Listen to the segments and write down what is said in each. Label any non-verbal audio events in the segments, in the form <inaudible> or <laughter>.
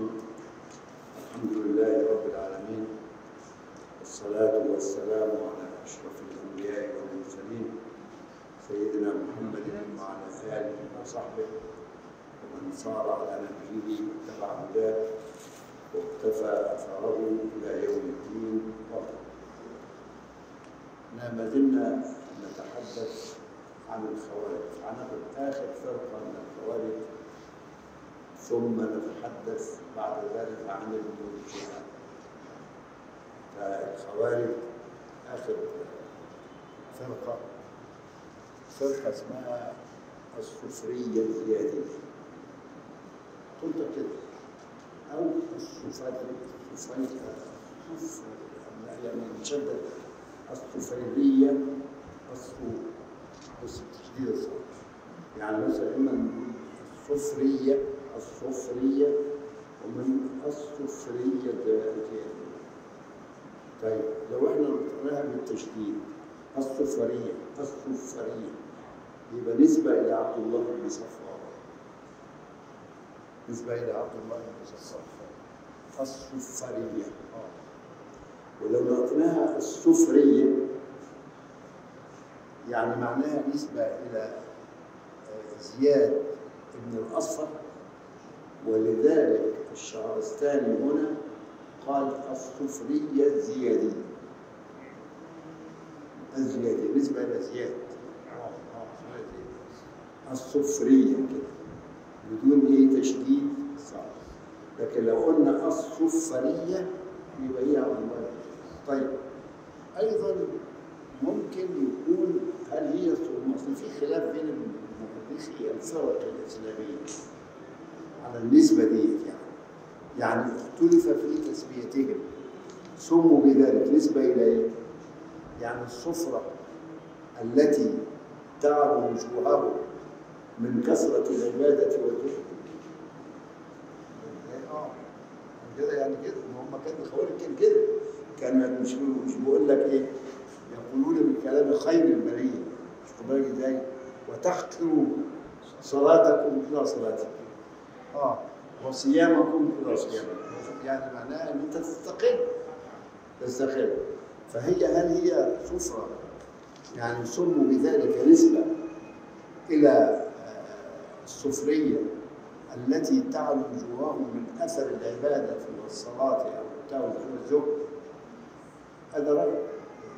الحمد لله رب العالمين والصلاة والسلام على أشرف الأنبياء والمرسلين سيدنا محمد وعلى آله وصحبه ومن صار على نهجه واتبع هداه واقتفى أثره إلى يوم الدين. وبعد ما زلنا نتحدث عن الخوارج هناخد آخر فرقة من الخوارج. ثم نتحدث بعد ذلك عن المرجئة فالخوارج آخر فرقة فرقة اسمها الصفرية الزيادية. قلت كده. أو الصفرية الصفرية الصفر يعني مشدد الصفيرية الصو بس تشديد الصوت يعني مثلا إما نقول الصفرية الصفرية ومن الصفرية الزيادية طيب لو إحنا نقراها بالتشديد الصفرية الصفرية يبقى نسبة إلى عبد الله بن صفوان. نسبة إلى عبد الله بن صفوان. الصفرية ولو نقطناها السفرية يعني معناها نسبة إلى زياد بن الأصفر ولذلك الشهرستاني هنا قال السفرية الزيادية الزيادية نسبة إلى زياد السفرية كده بدون إيه تشديد صعب. لكن لو قلنا السفرية يبقى هي الله طيب أيضا ممكن يكون هل هي في خلاف بين المحدثي الفرق الإسلامية. على النسبة دي يعني. يعني اختلف في تسميتهم سموا بذلك نسبة إلى إيه؟ يعني الصفرة التي تعب وجوهه من كثرة العبادة والذكر. آه كده يعني كده. هم كان الخوارج كان كده. كان مش مش بيقول لك إيه؟ يقولون بالكلام خير البرية. مش إزاي؟ وتحقروا صلاتكم إلى صلاتكم. آه. وصيامكم إلى صيامكم يعني معناها إن أنت تستقل تستقل فهي هل هي صفرة يعني سموا بذلك نسبة إلى الصفرية التي تعلو وجوههم من أثر العبادة والصلاة أو التاويل والزهد هذا رأي.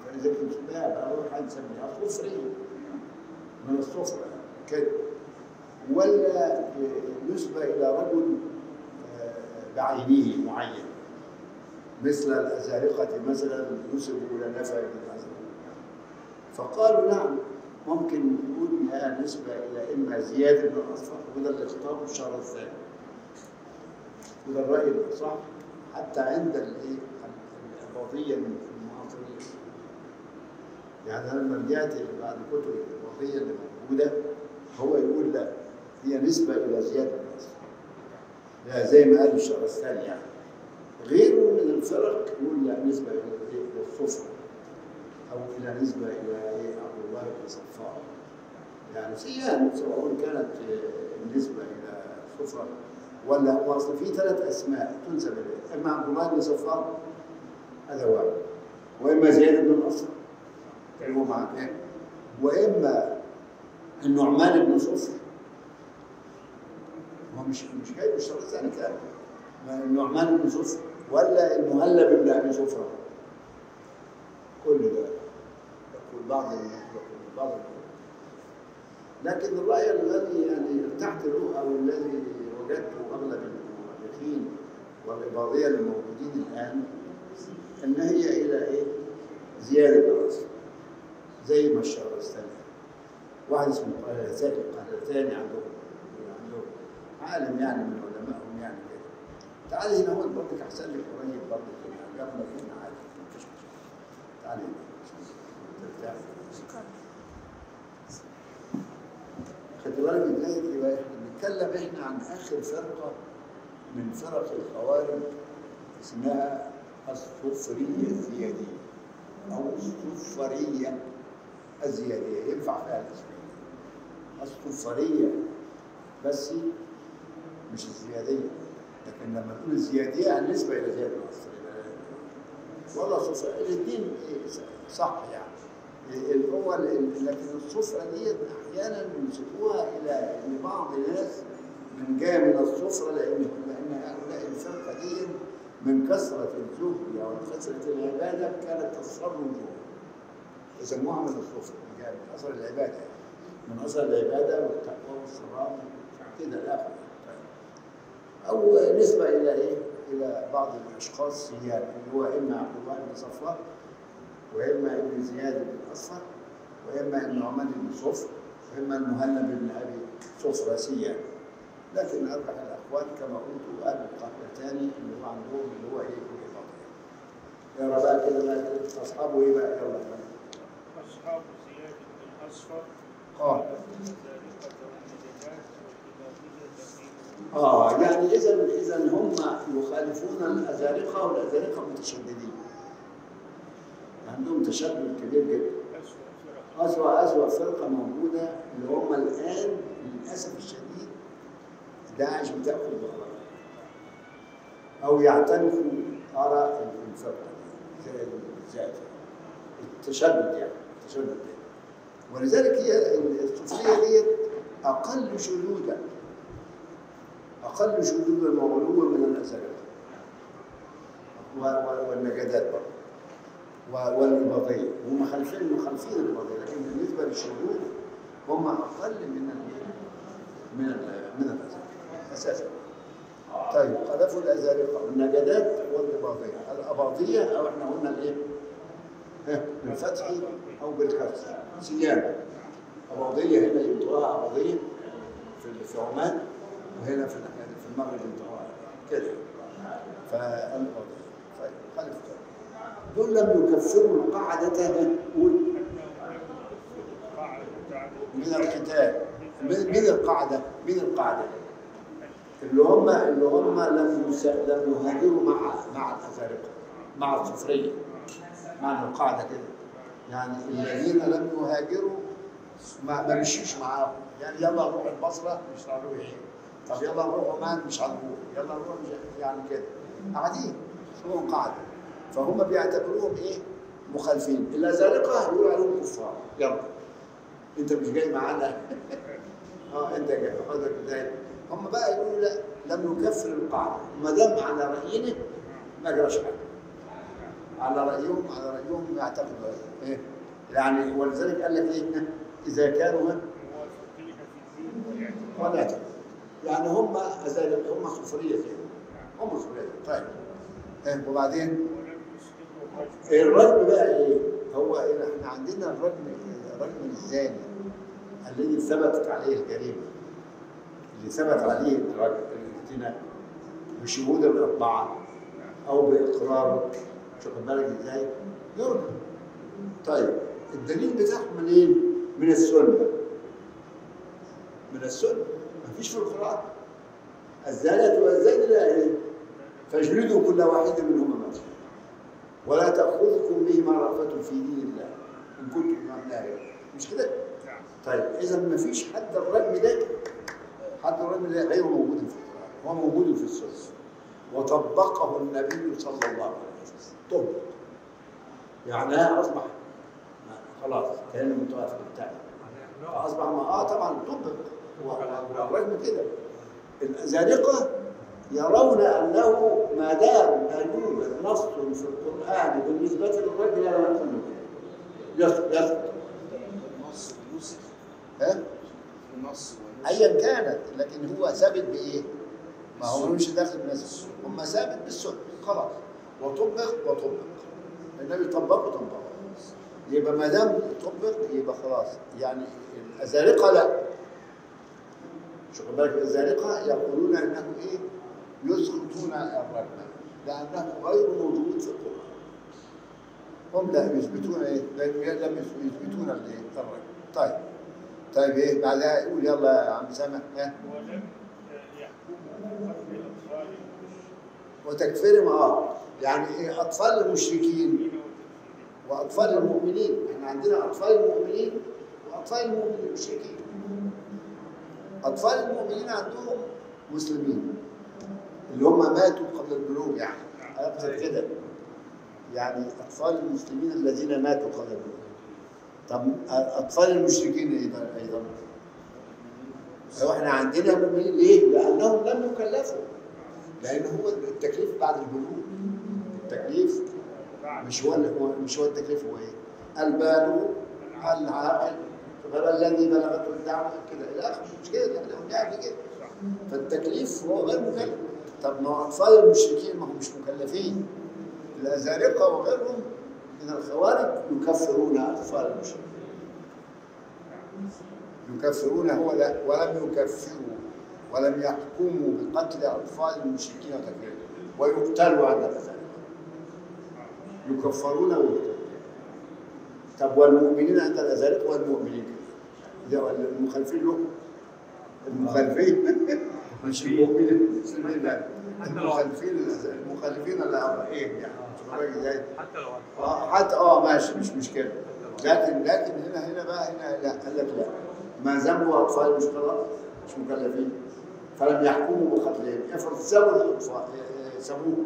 فإذا كنت لا أروح نسميها صفرية من الصفرة كده ولا نسبة إلى رجل بعينه معين. مثل الأزارقة مثلا نسبوا إلى نفع بن فقالوا نعم ممكن نقول إنها نسبة إلى إما زياد بن الأصفر وده اللي اختاره الشهر الثاني. وده الرأي الأصح حتى عند الإيه؟ الوضيه المعاصرين. يعني أنا لما رجعت بعد كتب الوضيه اللي موجودة هو يقول لا. هي نسبة إلى زياد بن الاصفر لا زي ما قال الشهر الثاني يعني. غيره من الفرق يقول لا نسبة إلى الصفر أو إلى نسبة إلى إيه؟ عبد الله بن صفار. يعني سيان سواء كانت النسبة إلى صفر ولا هو اصل في ثلاث أسماء تنسب اليه إما عبد الله بن صفار هذا واحد. وإما زياد بن الاصفر هو معناه وإما النعمان بن صفر. مش مش جاي بالشرط الثاني كان النعمان بن صفر ولا المهلب بن أبي صفرة. كل ده يقول بعض يقول بعض لكن الرأي الذي يعني ارتحت له أو الذي وجدته أغلب المؤرخين والإباضية الموجودين الآن أن هي إلى إيه؟ زيادة الرأس زي ما الشهرستاني واحد اسمه قهرتاني عندهم عندهم. عالم يعني من علمائهم يعني كده. تعالي هنا هو برضك أحسن لك قريب برضك يعني جنبك هنا عادي مفيش مشكلة تعالي هنا. خدت بالك إزاي يبقى إحنا بنتكلم إحنا عن آخر فرقة من فرق الخوارج اسمها الصفريه الزيادية أو الصفريه الزيادية. ينفع فيها الاسمين الصفريه بس مش الزياديه لكن لما نقول الزياديه يعني نسبة إلى زيادة والله صفر الاثنين صح يعني. اللي هو ال- لكن الصفرة دي أحيانا ينسبوها إلى ان بعض الناس من جاية من الصفرة لأن لأن هؤلاء الفرقه دي من كثرة الزهد أو من كثرة العبادة كانت وجوه يسموها من الصفر من جاية من أثر العبادة. من أثر العبادة والتقوى والصلاه كده الآخر أو نسبة إلى إيه؟ إلى بعض الأشخاص سيان اللي هو إما عبد الله بن صفوان واما ابن زياد بن اصفر واما النعمان بن صفر واما المهلب بن أبي صفر سيان لكن اربح الأخوان كما قلت أهل القهوتاني اللي هو عندهم اللي هو إيه؟ يا كده بقى كده أصحابه إيه بقى؟ يلا. أصحاب زياد بن أصفر قال آه يعني اذا اذا هم يخالفون الأزارقة والأزارقة متشددين. عندهم تشدد كبير جدا. أسوأ فرق أسوأ أسوأ فرقة موجودة اللي هم الآن للأسف الشديد داعش بتأخذ بأراء أو يعتنقوا الفرقة دي زي بالذات التشدد يعني التشدد. ولذلك هي الصوفية ديت أقل شذوذا أقل شذوذا وغلوا من و- والنجدات برضه. والإباضية هم خالفين مخالفين الإباضية لكن بالنسبة للشذوذ هم أقل من من من الأزلة أساسا. طيب خالفوا الأزارقة والنجدات والإباضية الأباضية أو إحنا قلنا الإيه؟ بالفتح أو بالكسر. سيان أباضية هنا ينطقوها أباضية في عمان وهنا في المغرب كده. فالأباضية طيب خالف دول لم يكفروا القاعدة تعرف من القتال. من القاعدة؟ من القاعدة. اللي هم اللي هم لم. لم يهاجروا مع مع الأزارقة مع الصفرية معنى القاعدة كده. يعني الذين لم يهاجروا ما, ما مشيش معاهم. يعني يلا نروح البصرة مش إيه طب يلا نروح عمان مش هنروح يلا نروح يعني كده. قاعدين اسمهم قاعدة فهم بيعتبروهم إيه؟ مخالفين. الأزارقة يقولوا عليهم كفار. يلا. أنت مش جاي معانا؟ <laughs> آه أنت جاي. حضرتك إزاي هم بقى يقولوا لا لم نكفر القاعدة. ما دام على رأينا ما جراش حاجة على رأيهم على رأيهم يعتقدوا. إيه؟ يعني ولذلك قال لك إيه؟ إذا كانوا من موافقين في الدين والاعتقاد ولا يعتقد. يعني هم أزال هم صفريه كده هم صفريه طيب إيه وبعدين الرجم بقى إيه؟ هو إيه؟ إحنا عندنا الرجم الرجم الزاني الذي ثبتت عليه الجريمة اللي ثبت عليه الزنا بشهود الأربعة أو باقراره شوف بالك إزاي؟ يرجم طيب الدليل بتاعه منين؟ من السنة من السنة مفيش في القرآن. الزانية والزاني لا إيه؟ فاجلدوا كل واحد منهما ولا تأخذكم بهما رأفة في دين الله. إن كنتم مؤمنين مش كده؟ طيب إذا ما فيش حد الرجم ده. حد الرجم ده غير موجود في القرآن. هو موجود في السنة. وطبقه النبي صلى الله عليه وسلم. طب. يعني أصبح خلاص كان المتوافق بتاعي فأصبح ما آه طبعا طبق الرجم كده. الزانقة يرون أنه ما دام لا يوجد نص في القرآن بالنسبة للرجل لا يقول يسقط يسقط النص يوسف ها؟ النص ايا كانت لكن هو ثابت بإيه؟ ما هو مش داخل بنفسه هم ثابت بالسنه خلاص. وطبق وطبق. النبي طبقه طبقه يبقى ما دام طبق يبقى خلاص. يعني الازارقه لا. شوف بالك الازارقه يقولون إنه إيه؟ يسقطون الرجل لأنه غير موجود في القرآن. هم لا يثبتون إيه؟ لم يثبتون؟ الرجل طيب. طيب إيه؟ بعدها يقول يلا يا عم سامح. ها؟ ولم يحكموا وتكفيرهم آه. يعني إيه؟ أطفال المشركين وأطفال المؤمنين. إحنا عندنا أطفال المؤمنين وأطفال المؤمنين المشركين. أطفال المؤمنين عندهم مسلمين اللي هم ماتوا قبل البلوغ يعني. اقصد كده. يعني أطفال المسلمين الذين ماتوا قبل البلوغ. طب أطفال المشركين أيضا أيضا. لو إحنا عندنا مؤمنين ليه؟ لأنهم لم يكلفوا. لأن هو التكليف بعد البلوغ. التكليف مش هو هو- مش هو التكليف هو إيه؟ البالغ العاقل. فما الذي بلغته الدعوة كده. إلى اخره مش كده قلنا قبل كده. فالتكليف هو غير مكلف. طب ما هو اطفال المشركين ما هم مش مكلفين. الأزارقة وغيرهم من الخوارج يكفرون اطفال المشركين. يكفرون هو لا ولم يكفروا ولم يحكموا بقتل اطفال المشركين وتكفيرهم. ويقتلوا عند ذلك يكفرون ويقتلون. طب والمؤمنين عند الأزارقة والمؤمنين ده ولا المخالفين له المخالفين مش المؤمنين المخالفين المخالفين اللي هم إيه يعني. إزاي حتى لو آه حتى آه ماشي مش مشكلة. لكن لكن هنا هنا بقى هنا لا قال لك لا. ما ذنبوا أطفال مش مش مكلفين. فلم يحكموا بقتلهم. افرض سابوا الأطفال آه، آه، سابوهم.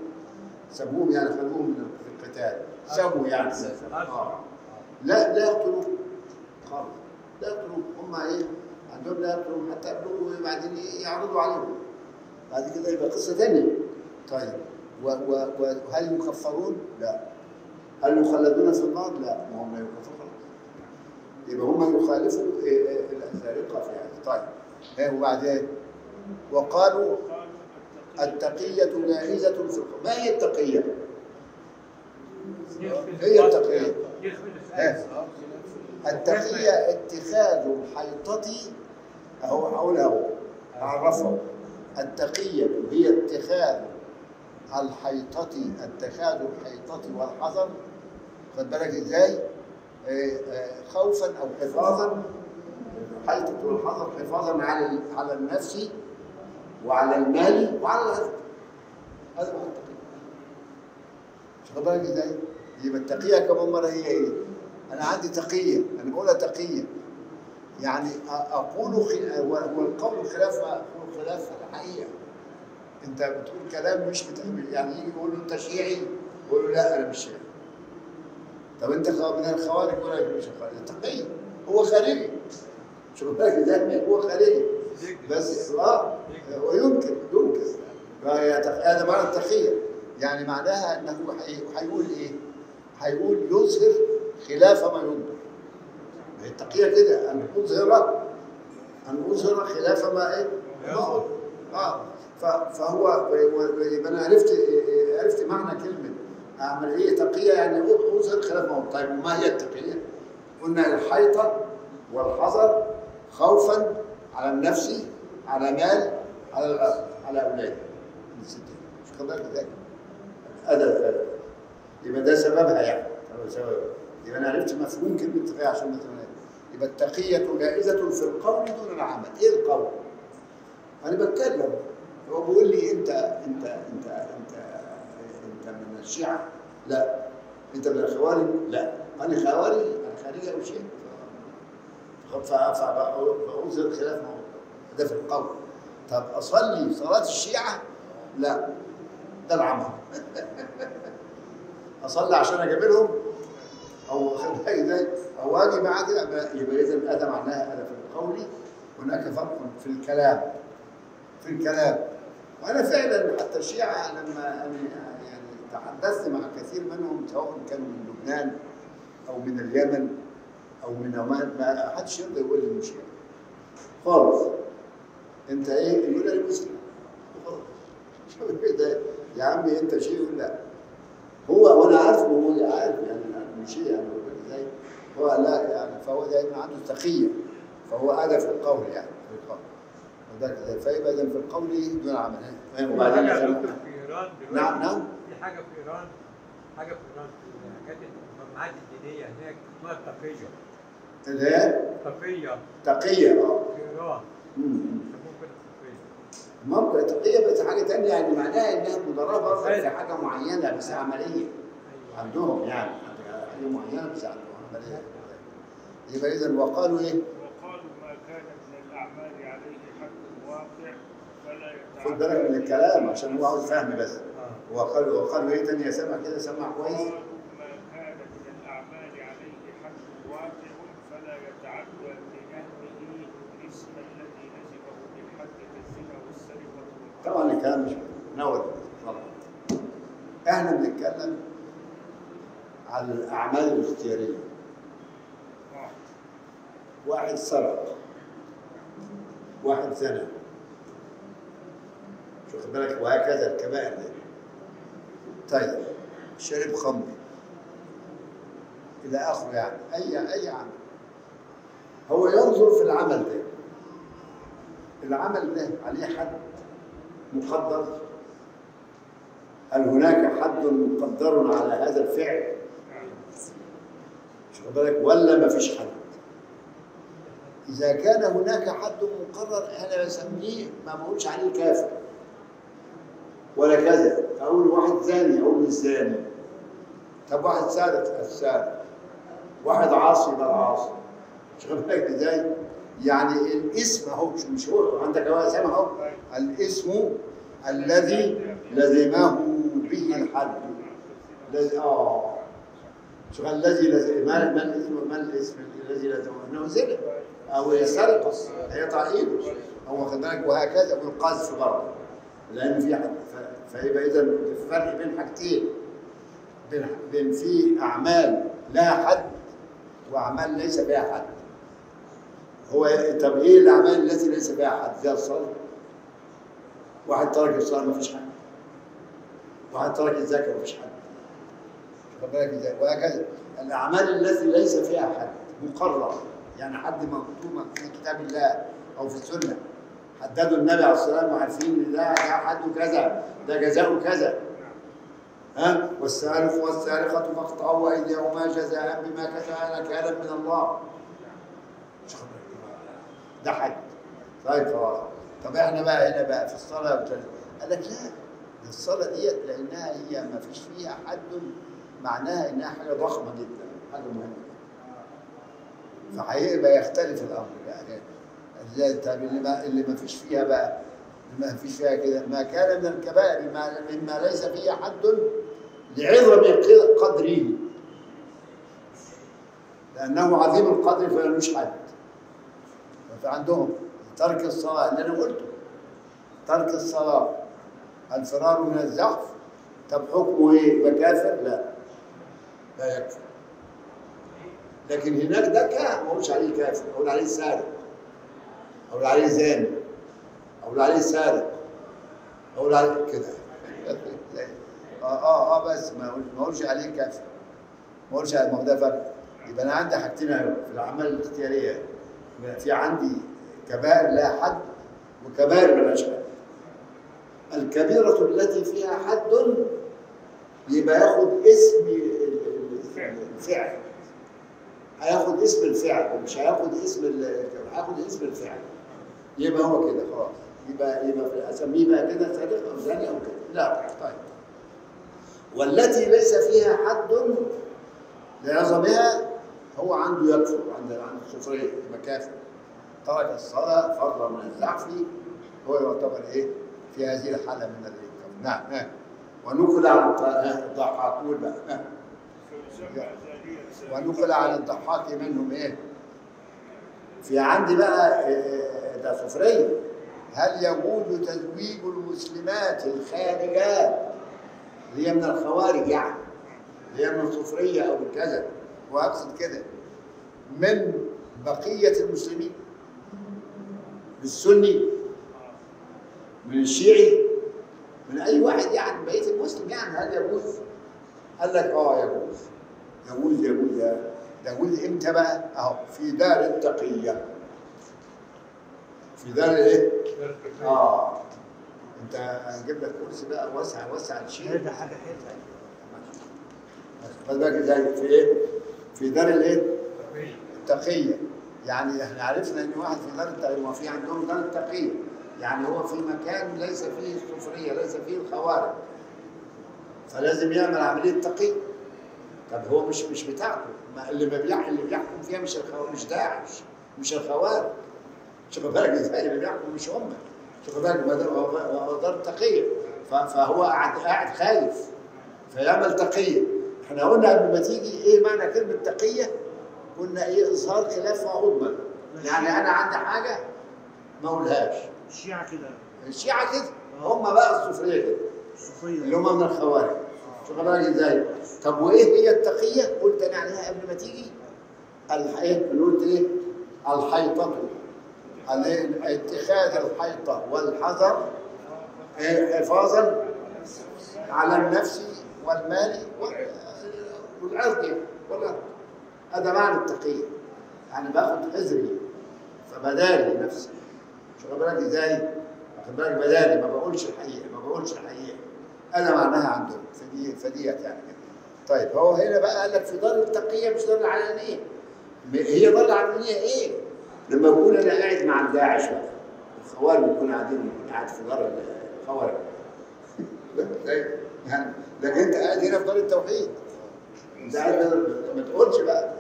سابوهم يعني خلوهم من القتال. سابوا يعني. آه. لا لا يقتلوه خالص. لا يقتلوه هم إيه؟ عندهم لا يقتلوه حتى يبلغوا وبعدين يعرضوا عليهم. بعد كده يبقى قصة ثانية طيب و و وهل يكفرون؟ لا. هل يخلدون في النار؟ لا. ما هم لا يكفرون. يبقى هم يخالفوا إيه، إيه، الازارقه في هذا. طيب إيه؟ وبعدين وقالوا التقية جائزة في القرآن. ما هي التقية؟ هي التقية. التقية اتخاذ الحيطة أهو هقول أهو أعرفه التقية هي اتخاذ الحيطة اتخاذ الحيطة والحذر خد بالك إزاي؟ آه، آه، خوفا أو حفاظا الحيطة والحذر حفاظا على على النفس وعلى المال وعلى الأرض هذا هو التقية خد بالك إزاي؟ يبقى التقية كمان مرة هي إيه؟ أنا عندي تقية أنا بقولها تقية. يعني خل... والقول خلاف خلاف الحقيقة. أنت بتقول كلام مش بتعمل يعني يجي يقول له أنت شيعي؟ يقول له لا أنا مش شيعي. طب أنت خ- من الخوارج لك مش خوارج تقي هو خارجي. شوف بالك ده؟ هو خارجي. بس آه فهي تق- هذا معنى التقية. يعني معناها إنه هيقول إيه؟ هيقول يظهر خلاف ما ينظر هي التقية كده أن أظهر أن أظهر خلاف ما إيه؟ ما أظهر. ف- فهو يبقى أنا عرفت عرفت معنى كلمة اعمل إيه تقية يعني أظهر خلاف ما أظهر. طيب وما هي التقية؟ قلنا الحيطة والحذر خوفا على النفس على مال على الأرض على أولاد الستين مش قدرت ذلك الادب هذا يبقى ده سببها يعني هو سبب يبقى أنا عرفت مفهوم كلمة تقيه عشان ما يبقى التقيه جائزة في القول دون العمل. إيه القول؟ أنا بتكلم. هو بيقول لي أنت أنت أنت أنت أنت من الشيعة؟ لا. أنت من الخوارج؟ لا. أنا خوارج أنا خارجي أو شيء فأظهر خلاف موضوع ده في القول. طب أصلي صلاة الشيعة؟ لا. ده العمل. <laughs> أصلي عشان أجابلهم؟ خد بالك إزاي؟ أو أجي معاه كده يبقى- إذا هذا معناها هذا في القول. هناك فرق في الكلام في الكلام. وأنا فعلا حتى الشيعة لما يعني تحدثت مع كثير منهم سواء كانوا من لبنان أو من اليمن أو من عمان ما حدش يرضى يقول لي مش خالص. أنت إيه؟ يقول لي مسلم. كده <laughs> يا عمي أنت شيء يقول لا؟ هو وأنا عارف ان هو عارف يعني شيء يعني هو لا يعني فهو دايما عنده تقية فهو هذا في القول يعني في القول. وذلك إزاي فيبقى اذا في القول دون عمل وبعدين حاجة نعم نعم. في حاجة في إيران حاجة في إيران في حاجات المجموعات الدينية هناك اسمها التقية. اللي هي؟ تقية. تقية آه. في التقيه ممكن تقية. بس حاجة تانية يعني معناها إنها مدربة في أيوة. حاجة معينة بس عملية. أيوه. عندهم يعني. حاجة معينة بس عندهم عملية يبقى إذا وقالوا إيه؟ وقالوا ما كان من الأعمال عليه حق واقع فلا خد بالك من الكلام عشان هو عاوز فهم بس. هو قال هو قال إيه تاني؟ يا سامع كده؟ سامع كويس. طبعا الكلام مش نور اتفضل. إحنا بنتكلم على الأعمال الاختيارية. آه. واحد سرق. واحد زنى. شو خد بالك وهكذا الكبائر دي. طيب شرب خمر. إلى آخره يعني. اي أي عمل. هو ينظر في العمل ده. العمل ده عليه حد مقدر؟ هل هناك حد مقدر على هذا الفعل؟ واخد بالك ولا ما فيش حد. إذا كان هناك حد مقرر أنا بسميه ما بقولش عليه كافر ولا كذا. أقول واحد زاني أقول الزاني طب واحد سارق السارق واحد عاصي يبقى العاصي. <laughs> مش بالك إزاي؟ يعني الاسم أهو مش- مش هو. عندك هو اسم أهو. الاسم الذي لزمه به الحد. آه. شغل الذي ما الاسم ما الاسم الذي لزمه إنه زنا أو يسرق هيقطع إيده. هو خد بالك وهكذا والقذف برضه لأن في فيبقى إذا الفرق بين حاجتين. بين بين في أعمال لها حد وأعمال ليس بها حد. هو طب إيه الأعمال التي ليس بها حد. زي الصلاة. واحد ترك الصلاة ما فيش حد. واحد ترك الزكاة ما فيش حد. خد بالك وهكذا. الأعمال التي ليس فيها حد مقرر. يعني حد مكتوب في كتاب الله أو في السنة. حددوا النبي عليه الصلاة والسلام وعارفين إن ده ده حده كذا ده جزاؤه كذا. ها؟ والسارق والسارقة فاقطعوا أيديهما جزاء بما كسبا نكالا من الله. ده حد. طيب خلاص. طب إحنا بقى هنا بقى في الصلاة بتاع- قال لك لا ده الصلاة ديت لأنها هي ما فيش فيها حد معناها إنها حاجة ضخمة جدا حاجة مهمة. فهيبقى يختلف الأمر يعني طب اللي ما اللي ما فيش فيها بقى ما فيش فيها كده. ما كان من الكبائر ما مما ليس فيها حد لعظم قدره. لأنه عظيم القدر فملوش حد. فعندهم ترك الصلاة اللي أنا قلته. ترك الصلاة. الفرار من الزحف. طب حكمه إيه؟ يبقى كافر؟ لا. لا يكفر. لكن هناك ده كان ما اقولش عليه كافر أقول عليه سارق. أقول عليه زاني. أقول عليه سارق. أقول عليه كده. آه آه آه بس ما اقولش عليه كافر ما اقولش عليه ما هو ده فرق. يبقى أنا عندي حاجتين في الأعمال الاختيارية. في عندي كبائر لها حد وكبائر ملهاش حد الكبيرة التي فيها حد يبقى ياخد اسم الفعل هياخد اسم الفعل مش هياخد اسم هياخد اسم الفعل. يبقى هو كده خلاص. يبقى يبقى اسميه بقى كده سارق أو زاني أو كده. لا طيب. والتي ليس فيها حد لعظمها هو عنده يكفر عند عند السفريه يبقى كافر ترك الصلاة فضلا من الزعف هو يعتبر إيه؟ في هذه الحالة من الكفر نعم نعم. ونقل عن الضحاك قول بقى ونقل عن الضحاك منهم إيه؟ في عندي بقى آه، ده سفرية. هل يجوز تزويج المسلمات الخارجات اللي هي من الخوارج يعني؟ اللي هي من السفرية أو من كذا؟ وأقصد كده من بقية المسلمين؟ للسني من الشيعي؟ من أي واحد يعني؟ بقية المسلم يعني هل يجوز؟ قال لك آه يجوز. يجوز يجوز يا- يجوز إمتى بقى؟ أهو في دار التقية. في دار الايه؟ آه. أنت هنجيب لك كرسي بقى وسع وسع الشيء. ده حاجة حلوة. خد بالك إزاي في إيه؟ في دار الإيه؟ التقية. يعني إحنا عرفنا إن واحد في دار التقية وفي عندهم دار التقية. يعني هو في مكان ليس فيه السفرية ليس فيه الخوارج. فلازم يعمل عملية تقية. طب هو مش مش بتاعته ما اللي ما بيح اللي بيحكم فيها مش الخوارج مش داعش مش الخوارج. مش بالك إزاي اللي بيحكم مش هم. شوف بالك هو دار تقيه فهو قاعد قاعد خايف. فيعمل تقيه إحنا قلنا قبل ما تيجي إيه معنى كلمة تقيه قلنا إيه؟ إظهار خلافها عظمى يعني أنا عندي حاجة ما أقولهاش. الشيعة كده. الشيعة كده. هم بقى الصوفيه كده اللي هم من الخوارج. بالك إزاي؟ طب وإيه هي التقية؟ قلت أنا عليها قبل ما تيجي. الحيط قلت إيه؟ الحيطة. ال- اتخاذ الحيطة والحذر؟ حفاظا على النفس والمال وال- والعرض. ولا هذا معنى التقية. يعني باخد حذري فبداري نفسي شوف بالك إزاي؟ واخد بالك بداري ما بقولش الحقيقة ما بقولش الحقيقة. أنا معناها عندهم فدي فديت يعني طيب هو هنا بقى قال لك في دار التقيه مش دار العلانيه هي دار العلانيه إيه؟ لما بقول أنا قاعد مع الداعش بقى الخوارج بيكونوا قاعدين بيكون قاعد في دار الخوارج يعني لكن انت قاعد هنا في دار التوحيد ما تقولش بقى؟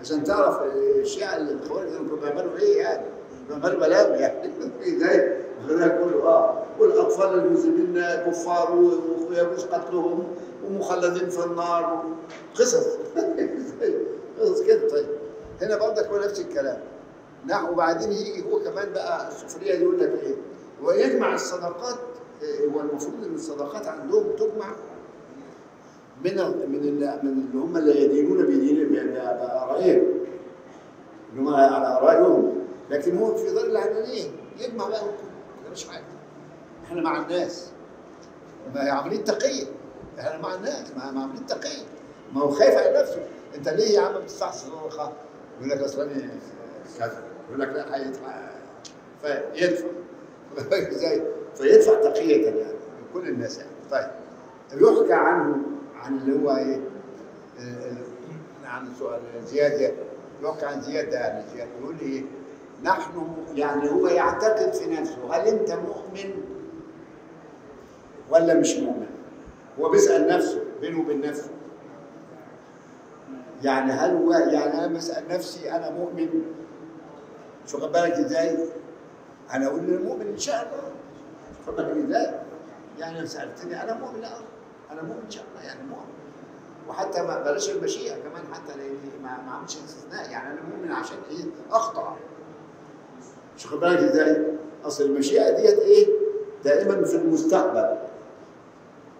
عشان تعرف الشيعة اللي الخوارج بيعملوا إيه يعني بيعملوا بلاوي يعني. إزاي؟ غيرها كله آه والأطفال المسلمين كفار ويجوز قتلهم ومخلدين في النار. قصص. <laughs> قصص كده. طيب. هنا برضك هو نفس الكلام. نعم وبعدين يجي هو كمان بقى السفرية يقول لك إيه؟ ويجمع الصدقات إيه، هو المفروض إن الصدقات عندهم تجمع من من ال- من اللي هم اللي يدينون بدين بارائهم اللي هم على ارائهم لكن هو في ظل العلانيه يجمع بقى ده مش حاجة. إحنا مع الناس. ما هي عمليه تقيه إحنا مع الناس. مع عمليه تقيه ما هو خايف على نفسه. انت ليه يا عم ما بتدفعش؟ يقول لك اصل أنا كذا. يقول لك لا هيدفع. فيدفع. <laughs> إزاي؟ فيدفع تقيه يعني. كل الناس يعني. طيب. يحكى عنه عن اللي هو إيه؟ عن سؤال زياد يعني. يحكى عن زياد ده يعني. زياد يقول إيه؟ نحن يعني هو يعتقد في نفسه هل أنت مؤمن ولا مش مؤمن؟ هو بيسأل نفسه بينه وبين نفسه. يعني هل هو يعني أنا بسأل نفسي أنا مؤمن؟ شو بالك إزاي؟ أنا أقول للمؤمن إن شاء الله. شو بالك إزاي؟ يعني لو سألتني أنا مؤمن؟ لا. أنا مؤمن إن شاء الله يعني مؤمن. وحتى ما بلاش المشيئة كمان حتى ما عملتش استثناء. يعني أنا مؤمن عشان إيه؟ أخطأ. شو خد بالك إزاي أصل المشيئة ديت إيه؟ دائما في المستقبل.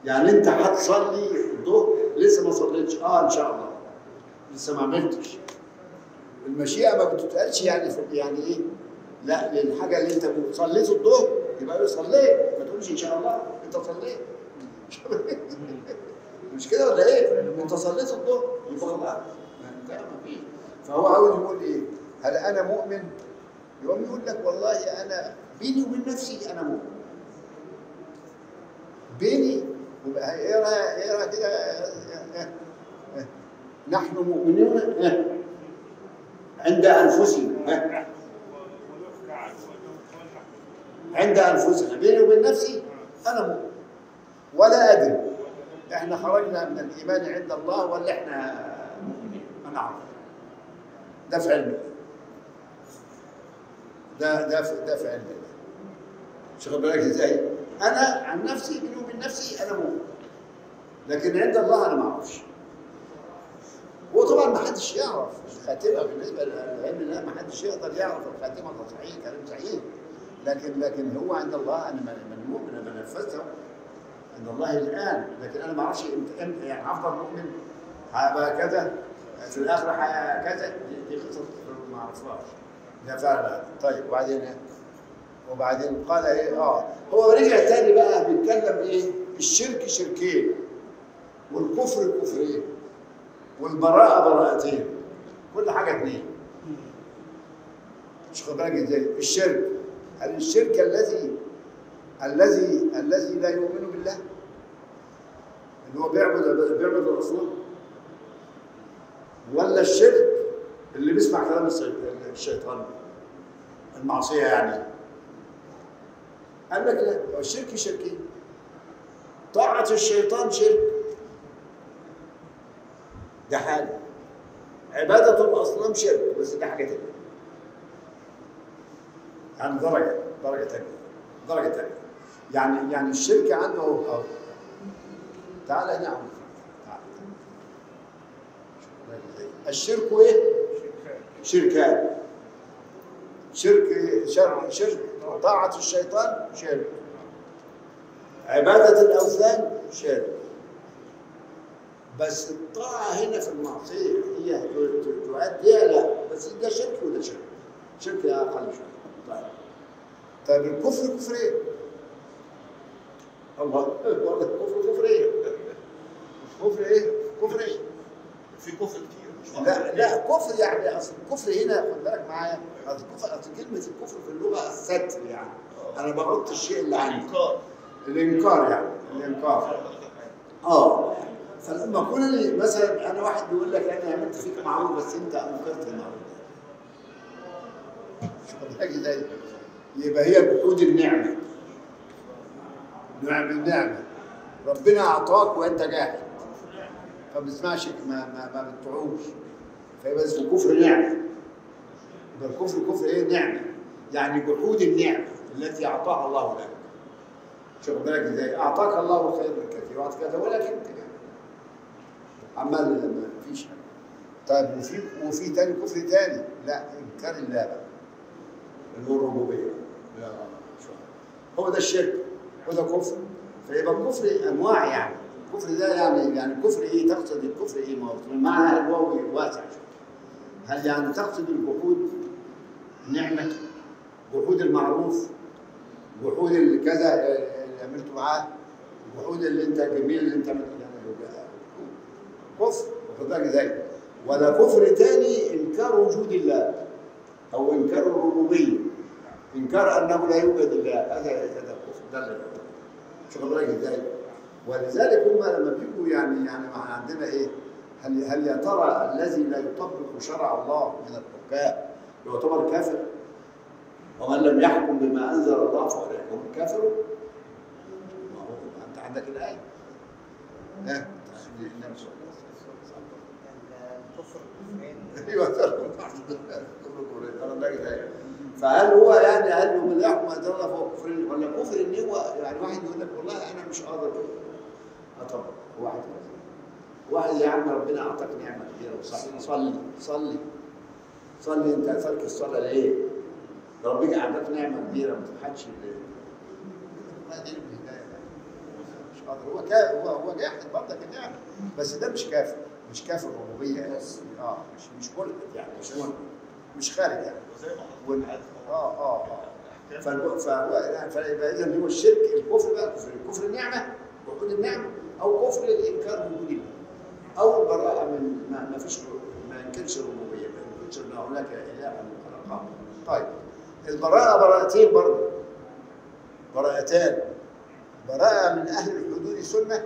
يعني أنت هتصلي الظهر لسه ما صليتش. آه إن شاء الله. لسه ما عملتش. المشيئة ما بتتقالش يعني في يعني إيه؟ لا للحاجة اللي أنت صليت الظهر يبقى صليت ما تقولش إن شاء الله أنت صليت <laughs> مش كده ولا إيه؟ أنت صليت الظهر يبقى خلاص. فهو عاوز يقول إيه؟ هل أنا مؤمن؟ يقوم يقول لك والله أنا بيني وبين نفسي أنا مؤمن بيني اقرا اقرا كده؟ نحن مؤمنون عند أنفسنا عند أنفسنا بيني وبين نفسي أنا مؤمن ولا أدري. إحنا خرجنا من الإيمان عند الله ولا إحنا مؤمنين؟ ما نعرف ده في علم الله. ده ده ده في علم الله شوف بالك إزاي؟ أنا عن نفسي بيني وبين نفسي أنا مؤمن لكن عند الله أنا ما أعرفش. هو طبعا ما حدش يعرف الخاتمة بالنسبة للعلم الله ما حدش يقدر يعرف الخاتمة ده صحيح كلام صحيح. لكن لكن هو عند الله أنا من من مؤمن أنا نفذته عند الله الآن. لكن أنا ما أعرفش إمتى يعني هفضل مؤمن هبقى كذا في الآخرة كذا. دي قصص ما أعرفهاش. ده فعلا طيب وبعدين؟ وبعدين قال إيه؟ آه. هو رجع تاني بقى بيتكلم إيه؟ الشرك شركين. والكفر كفرين. والبراءة براءتين. كل حاجة اتنين. مش خد بالك إزاي؟ الشرك. هل الشرك الذي الذي الذي لا يؤمن بالله؟ اللي هو بيعبد بيعبد الاصنام ولا الشرك اللي بيسمع كلام الشي- الشيطان المعصية يعني. قال لك لا الشرك شركين. طاعة الشيطان شرك. ده حاجة. عبادة الأصنام شرك بس ده حاجة تانية. يعني درجة درجة ثانية درجة ثانية يعني يعني الشرك عنده هو. تعال هنا يا عم. الشرك إيه؟ شركان شرك شرك شرك طاعة الشيطان شرك عبادة الأوثان شرك بس الطاعة هنا في المعصية هي ت- ت- تؤدي لا بس ده شرك وده شرك شرك أقل شوية طيب طيب الكفر كفر إيه؟ الله الكفر كفر إيه؟ كفر إيه؟ كفر إيه؟ في كفر كتير. لا لا كفر يعني أصل الكفر هنا خد بالك معايا اصل الكفر اصل كلمة الكفر في اللغة الستر يعني. أنا بغط الشيء اللي عندي. انكار الإنكار يعني الإنكار. آه فلما اكون لي مثلا أنا واحد بيقول لك أنا عملت فيك معروف بس أنت أنكرت المعروف شوف يبقى هي جحود النعمة. نعم النعمه ربنا أعطاك وأنت جاهل. فما بتسمعش ما ما ما بتطيعوش. فيبقى اسمه كفر نعمة. يبقى الكفر كفر إيه؟ نعمة. يعني جحود النعمة التي أعطاها الله لك. شوف بالك إزاي؟ أعطاك الله خير كثير وأعطاك كذا ولكن جاهل عمال ما فيش. طيب وفي وفي تاني كفر تاني؟ لا إنكار الله بقى. اللي هو الربوبية. لا هو ده الشرك. هو ده كفر. فيبقى الكفر أنواع يعني. الكفر ده يعني يعني الكفر إيه؟ تقصد الكفر إيه؟ ما هو المعنى الواوي واسع. هل يعني تقصد الجحود نعمة؟ جحود المعروف؟ جحود اللي كذا اللي عملته معاه جحود اللي أنت جميل اللي أنت يعني كفر بالك إزاي؟ ولا كفر تاني إنكار وجود الله أو إنكار الربوبية. إنكار أنه لا يوجد الله هذا هذا كفر. ده اللي شوف بالك إزاي؟ ولذلك هم لما بيجوا يعني يعني مع عندنا إيه؟ هل هل يا ترى الذي لا يطبق شرع الله من الحكام يعتبر كافر؟ ومن لم يحكم بما أنزل الله فهو يحكم كافر. ما هو ما أنت عندك الآية. ها؟ أيوه فهل هو يعني هل من يحكم أنزل الله فهو كفر ولا كفر؟ ان هو يعني واحد يقول لك والله أنا مش قادر. اطبق واحد واحد يا عم ربنا أعطاك نعمة كبيرة وصلي صلي. صلي. صلي. أنت ترك الصلاة ليه؟ ربك أعطاك نعمة كبيرة ما تضحكش ليه؟ ما دي الهدايه مش قادر. هو كافر هو هو جاحد برضك النعمة. بس ده مش كافر مش كافر ربوبيه يعني. آه مش مش ملحد يعني. مش ملحد. مش خارج يعني. وزي ما آه آه آه. فهو يعني فيبقى إذا هو الشرك الكفر بقى كفر كفر النعمة وجود النعمة. أو كفر الإنكار وجود الله أو البراءه من ما, ما فيش ما ينكرش الربوبيه ما ينكرش أن هناك إله خلقه. طيب البراءة براءتين برضه. براءتان. براءة من أهل الحدود سنة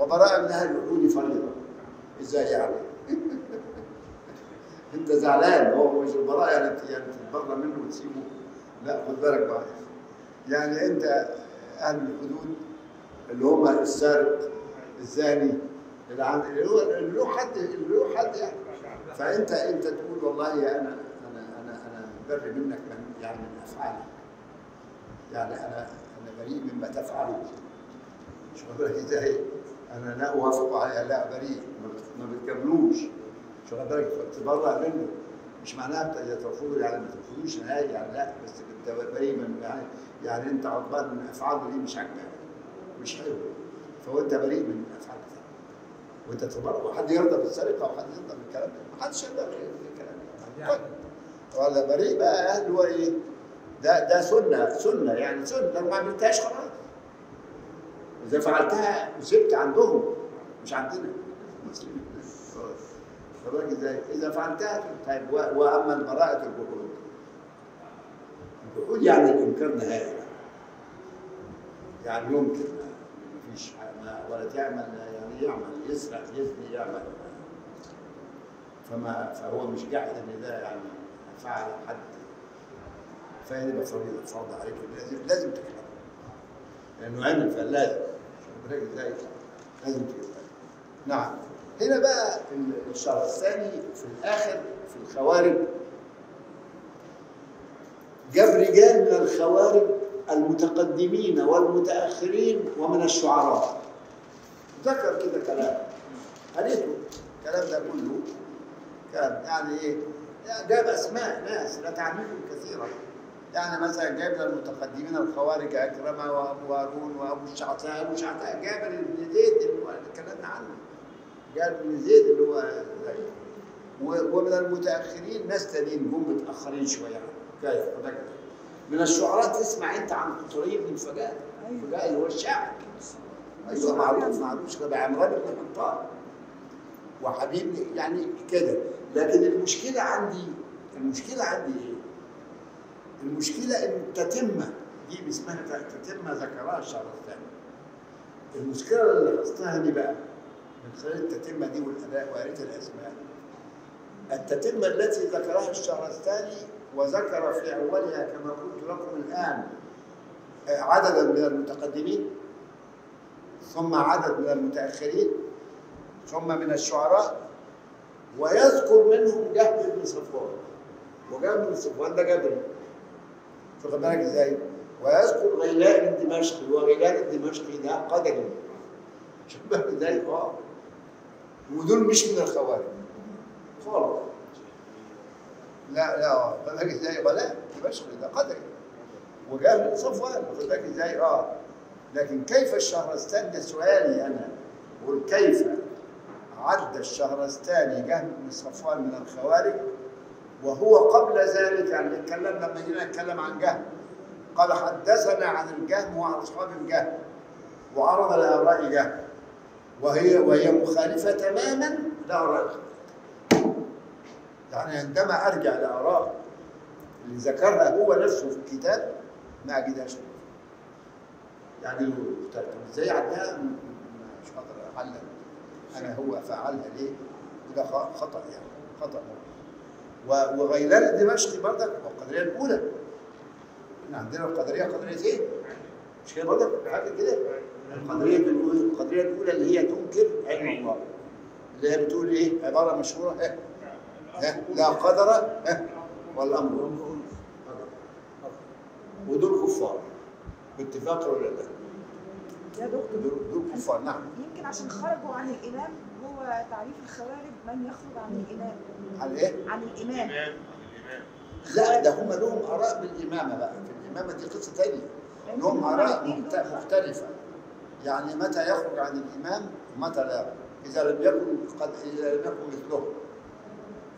وبراءة من أهل الحدود فريضة. إزاي يعني؟ <laughs> أنت زعلان. هو مش البراءة يعني يعني تتبرى منه وتسيبه. لا خد بالك بقى. يعني أنت أهل الحدود اللي هم السارق الزاني اللي هو اللي له حد اللي له حد يعني. فأنت أنت تقول والله أنا أنا أنا أنا بري منك من يعني من أفعالك. يعني أنا أنا بريء مما تفعله مش واخد إزاي أنا لا أوافق عليها لا بريء. ما بت- ما بتكملوش. مش واخد بالك تبرأ منه. مش معناها ترفضوا يعني ما ترفضوش نهائي يعني لا. بس انت بريء من يعني يعني أنت عقبال من أفعاله دي مش عاجباك. مش حلو. فهو انت بريء من الأفعال بتاعتك وانت تبرأ وحد يرضى بالسرقة وحد يرضى بالكلام ده. ما حدش يرضى بالكلام ده. طيب. ولا بريء بقى أهل هو إيه؟ ده ده سنة سنة يعني سنة. لو ما عملتهاش خلاص. إذا فعلتها وسبت عندهم مش عندنا. المسلمين فبالك إزاي إذا فعلتها طيب وأما البراءة الجحود الجحود يعني الإنكار نهائي. يعني يمكن ما ولا تعمل يعني يعمل يسرق يزني يعمل. فما فهو مش جاحد إن ده يعني فعل حد. فيبقى فريضه فرض عليك. لازم لازم تكلمه لأنه شوف بالك إزاي لازم تكلمه نعم. هنا بقى ال- الشرط الثاني في الآخر في الخوارج. جاب رجال من الخوارج المتقدمين والمتأخرين ومن الشعراء. ذكر كده كلام. قريته الكلام ده كله كان يعني إيه؟ يعني جاب أسماء ناس لا تعنيهم كثيرا يعني مثلا جاب المتقدمين الخوارج اكرمه وأبو هارون وأبو الشعثاء. أبو الشعثاء جابر بن زيد اللي هو اتكلمنا عنه. جابر بن زيد اللي هو ومن المتأخرين ناس تانيين جم متأخرين شوية. خد بالك. من الشعراء تسمع انت عن قطري بن الفجاء الفجاء اللي هو الشاعر. أيوه. معروف معروف كده عمران بن الخطاب. وحبيب يعني كده. لكن المشكلة عندي المشكلة عندي إيه؟ المشكلة إن التتمه دي اسمها تتمه ذكرها الشهرستاني المشكلة اللي لاحظتها دي بقى من خلال التتمه دي والأداء وقريت الأسماء التتمه التي ذكرها الشهرستاني وذكر في أولها كما قلت لكم الآن آه، عددا من المتقدمين ثم عدد من المتأخرين ثم من الشعراء ويذكر منهم جهل بن صفوان. وجهل بن صفوان ده جبري واخد بالك إزاي؟ ويذكر غيلان الدمشقي وغيلان الدمشقي ده قدري. شوف بالك إزاي؟ آه. ودول مش من الخوارج. خالص. لا لا بالك إزاي؟ ولا دمشقي ده قدري. بن صفوان. واخد بالك إزاي؟ آه. لكن كيف الشهرستاني سؤالي أنا. بقول كيف عد الشهرستاني جهم بن صفوان من الخوارج؟ وهو قبل ذلك يعني نتكلم لما جينا نتكلم عن جهم قال حدثنا عن الجهم وعن أصحاب الجهم وعرض لاراء جهم وهي وهي مخالفة تماما لآراء. يعني عندما أرجع لآراء اللي ذكرها هو نفسه في الكتاب ما اجدهاش يعني مختلفة إزاي عدها؟ مش هقدر اعلق أنا هو فعلها ليه؟ وده خ- خطأ يعني. خطأ. وغيلان الدمشقي برضك هو القدريه الأولى. إحنا عندنا القدرية. قدرية إيه؟ مش كده برضك؟ حاجة كده؟ القدرية الاولى القدرية الأولى اللي هي تنكر علم الله. اللي هي بتقول إيه؟ عبارة مشهورة. ها؟ ها؟ لا قدر. ها؟ والأمر. ودول كفار. باتفاق ولا لا؟ يا دكتور. دول دول كفار نعم. يمكن عشان خرجوا عن الإمام هو تعريف الخوارج من يخرج عن الإمام على إيه؟ عن الإمام الإمام الإمام لا ده هم لهم آراء بالإمامة بقى. في الإمامة دي قصة ثانية لهم آراء مخت- مختلفة. يعني متى يخرج عن الامام ومتى لا. إذا لم يكن قد إذا لم يكن مثله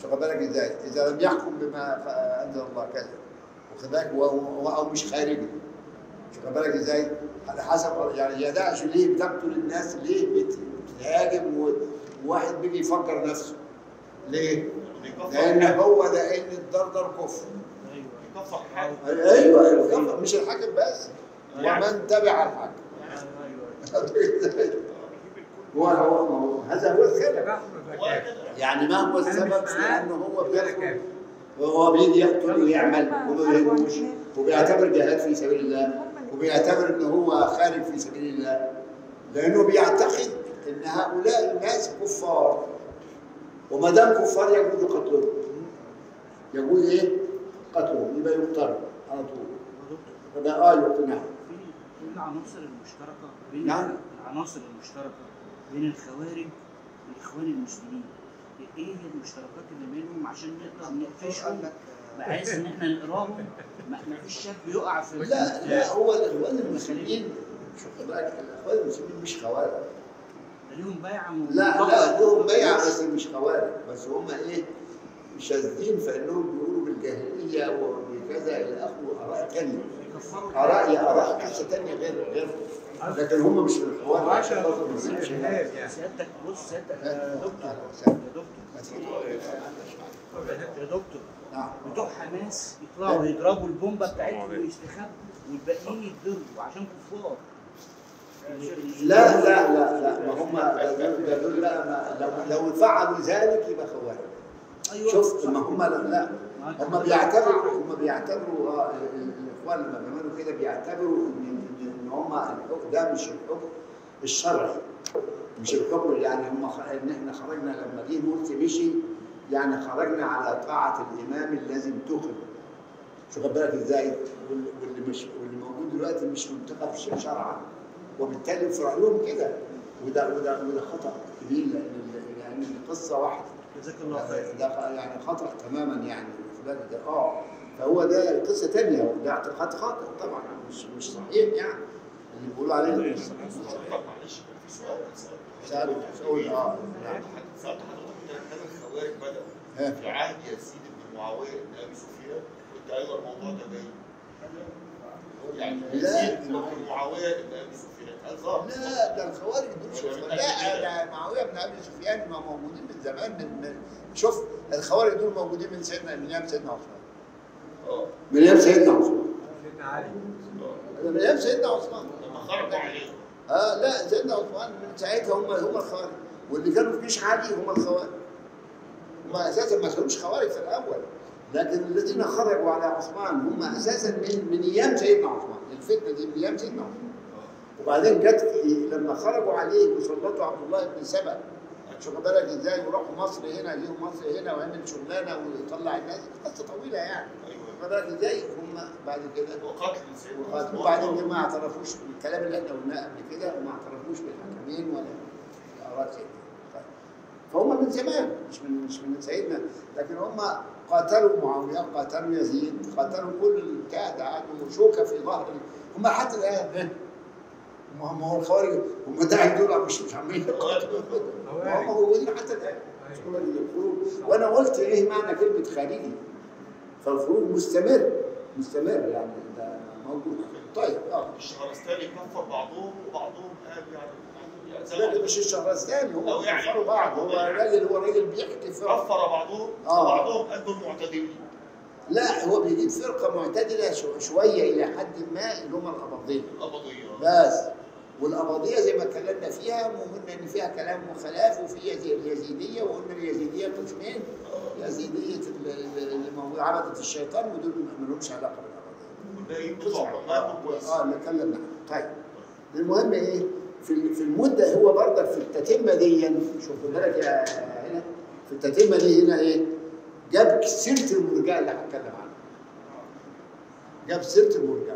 واخد بالك إزاي؟ إذا لم يحكم بما انزل الله كذا واخد بالك و- و- أو مش خارجي. واخد بالك إزاي؟ على حسب يعني يا داعش ليه بتقتل الناس؟ ليه بت- بتهاجم وواحد بيجي يفكر نفسه؟ ليه؟ لأن هو لأن الدردر كفر يكفر حاجة أيوه أيوه مش الحاكم بس. ومن تبع الحاكم. هو هو هذا هو السبب. يعني ما هو السبب مش في معاك. انه هو كافر. وهو بيجي يقتل ويعمل وما الإمام. وبيعتبر جهاد في سبيل الله وبيعتبر ان هو خارج في سبيل الله لأنه بيعتقد إن هؤلاء الناس كفار وما دام كفار يجوز قتلهم يجوز إيه؟ قتلهم يبقى يقتلوا على طول فده آه يقتل نعم في العناصر المشتركة بين نعم. العناصر المشتركة بين الخوارج والإخوان المسلمين هي المشتركات اللي بينهم عشان نقدر نقفشهم بحيث إن إحنا نقراهم. ما ما فيش شاب يقع في لا لا هو الاخوان المسلمين شوف بالك الإخوان المسلمين مش خوارج. ليهم بيعة لا لا لهم بيعه بس مش خوارج. بس هم إيه؟ شاذين في انهم بيقولوا بالجاهلية وبكذا إلى آخره آراء ثانية آراء آراء قصة ثانية غير غير لكن هم مش من الخوارج عشان شهاب يعني سيادتك بص سيادتك يا دكتور يا. دكتور. نعم. بتوع حماس يطلعوا يضربوا البومبة بتاعتهم ويستخبوا والباقيين يتضربوا عشان كفار. لا لا لا لا ما هم ده دول- بقى لو لو فعلوا ذلك يبقى خوارج. أيوه. شفت ما هم لا, هم بيعتبروا هم بيعتبروا آه، ال- ال- الإخوان لما بيعملوا كده بيعتبروا إن إن هم الحكم ده مش الحكم الشرعي. مش الحكم يعني هم إن إحنا خرجنا لما جه مرسي مشي يعني خرجنا على طاعة الإمام الذي انتخب شو خد بالك إزاي؟ وال- واللي مش واللي موجود دلوقتي مش منتخب شرعا. وبالتالي يفرع لهم كده. وده وده وده خطأ كبير لأن يعني القصة واحدة. جزاك الله خير. ده يعني خطأ تماما يعني ده. آه. فهو ده قصة ثانية وده اعتقاد خاطئ طبعا مش مش صحيح يعني. اللي بيقولوا عليه مش صحيح معلش في سؤال سؤال سألوا سؤال آه نعم سألت حضرتك هل الخوارج بدأوا. في عهد يزيد بن معاوية بن أبي سفيان؟ قلت أيوه الموضوع ده باين. يعني. يزيد بن معاوية بن أبي سفيان؟ لا ده الخوارج دول شوف لا ده معاوية بن أبي سفيان ما موجودين من زمان من, من شوف الخوارج دول موجودين من سيدنا من أيام سيدنا عثمان آه من أيام سيدنا عثمان سيدنا علي من أيام سيدنا عثمان خرجوا عليه آه لا سيدنا عثمان من ساعتها هم هم الخوارج. واللي كانوا في جيش عالي هم الخوارج. هم أساسا ما كانوش خوارج في الأول. لكن الذين خرجوا على عثمان هم أساسا من من أيام سيدنا عثمان. الفتنة دي من أيام سيدنا عثمان. وبعدين جت لما خرجوا عليه وسلطوا عبد الله بن سبأ. شوف بالك إزاي وراحوا مصر هنا جيهم مصر هنا وعمل شغلانة ويطلع الناس. قصة طويلة يعني. بالك إزاي هم بعد كده وقتل عثمان. وبعدين ما اعترفوش بالكلام اللي إحنا قلناه قبل كده وما اعترفوش بالحكمين ولا الاراء طيب. فهم من زمان مش من مش من سيدنا. لكن هم قاتلوا معاوية قاتلوا يزيد قاتلوا كل البتاع ده قعدوا شوكة في ظهر هم حتى الآن. ما هم هو الخوارج. هم داعي دول مش مش عاملين. يقاتلوا <laughs> هم موجودين حتى الآن. أيوة. وأنا قلت إيه معنى كلمة خارجي فالخروج مستمر مستمر يعني ده موجود. طيب آه. الشهرستاني كفر بعضهم وبعضهم قال يعني يعني لا مش الشهرستاني هم أو يعني- كفروا بعض هو راجل هو راجل بيحكي فرقة. كفر بعضهم آه. وبعضهم قال دول معتدلين. لا هو بيجيب فرقة معتدلة شو- شوية إلى حد ما اللي هم الأباضية. قبضية بس. والأباضية زي ما اتكلمنا فيها وقلنا إن فيها كلام وخلاف وفي يزي- اليزيديه وقلنا اليزيدية قسمين. ال- اللي عبده الشيطان ودول ما لهمش يكون كويس آه نتكلم عنها طيب. المهم إيه؟ في في المدة هو برضك في التتمة دي شوف بالك يا هنا. في التتمة دي هنا إيه؟ جاب سيرة المرجع اللي هتكلم عنها جاب سيرة المرجع.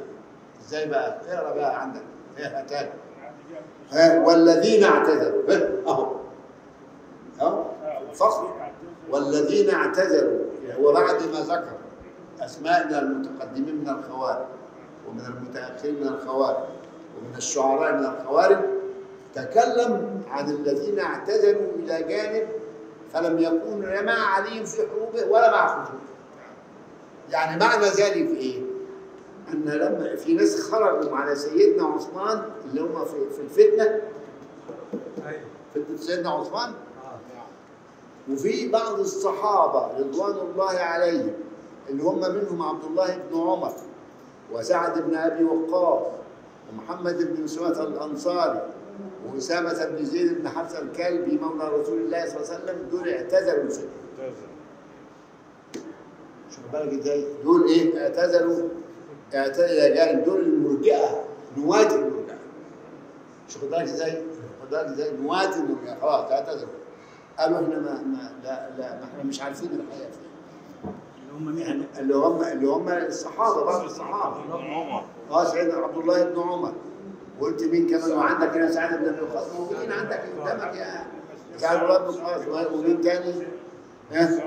إزاي بقى؟ اقرا بقى عندك؟ إيه هتاني ها والذين اعتذروا ها أهو. اهو فصل والذين اعتذروا وبعد ما ذكر أسماء من المتقدمين من الخوارج ومن المتأخرين من الخوارج ومن الشعراء من الخوارج تكلم عن الذين اعتذروا إلى جانب فلم يكونوا لا مع علي في حروبه ولا مع خروجه يعني معنى ذلك إيه؟ أن لما في ناس خرجوا على سيدنا عثمان اللي هم في, في الفتنة. أيوه. فتنة سيدنا عثمان؟ آه. وفي بعض الصحابة رضوان الله عليهم اللي هم منهم عبد الله بن عمر وسعد بن أبي وقاص ومحمد بن مسلمة الأنصاري وأسامة بن زيد بن حفصة الكلبي مولى رسول الله صلى الله عليه وسلم دول اعتزلوا الفتنة شوف بالك إزاي دول إيه؟ اعتزلوا. اعتزلوا يعني دول المرجئة نواة المرجئة. شوف بالك إزاي؟ شوف بالك إزاي؟ نواة المرجئة. خلاص اعتزلوا قالوا إحنا ما, ما لا لا ما إحنا مش عارفين الحقيقة فين اللي هم مين؟ يعني اللي هم اللي هم الصحابة بعض الصحابة. عمر. آه سيدنا عبد الله بن عمر. وقلت مين كمان وعندك هنا سعد بن أبي وقاص. موجودين عندك قدامك يا سعد بن أبي وقاص. ومين تاني؟ ها؟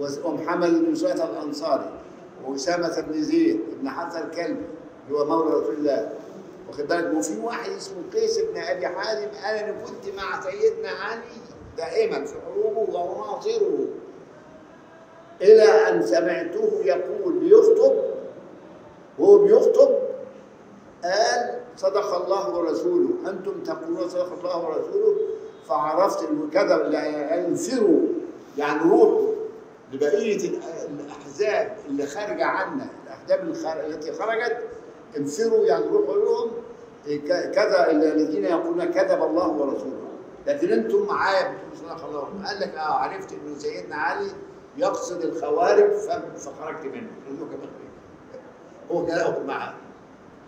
وس- ومحمد بن مسيطر الأنصاري وأسامة بن زيد بن حفصه الكلبي اللي هو مولى رسول الله. واخد بالك؟ وفي واحد اسمه قيس بن أبي حازم قال أنا كنت مع سيدنا علي دائما في حروبه واناصره إلى أن سمعته يقول بيخطب؟ وهو بيخطب قال صدق الله ورسوله. أنتم تقولون صدق الله ورسوله؟ فعرفت إنه كذا لا انفروا يعني روحوا لبقية الأحزاب اللي خارجة عنا الأحزاب التي خرجت انفروا يعني روحوا لهم كذا الذين يقولون كذب الله ورسوله. لكن أنتم معايا بتقولوا صدق الله قال لك آه عرفت انه سيدنا علي يقصد الخوارج فخرجت منه له كمان هو كلامه معاه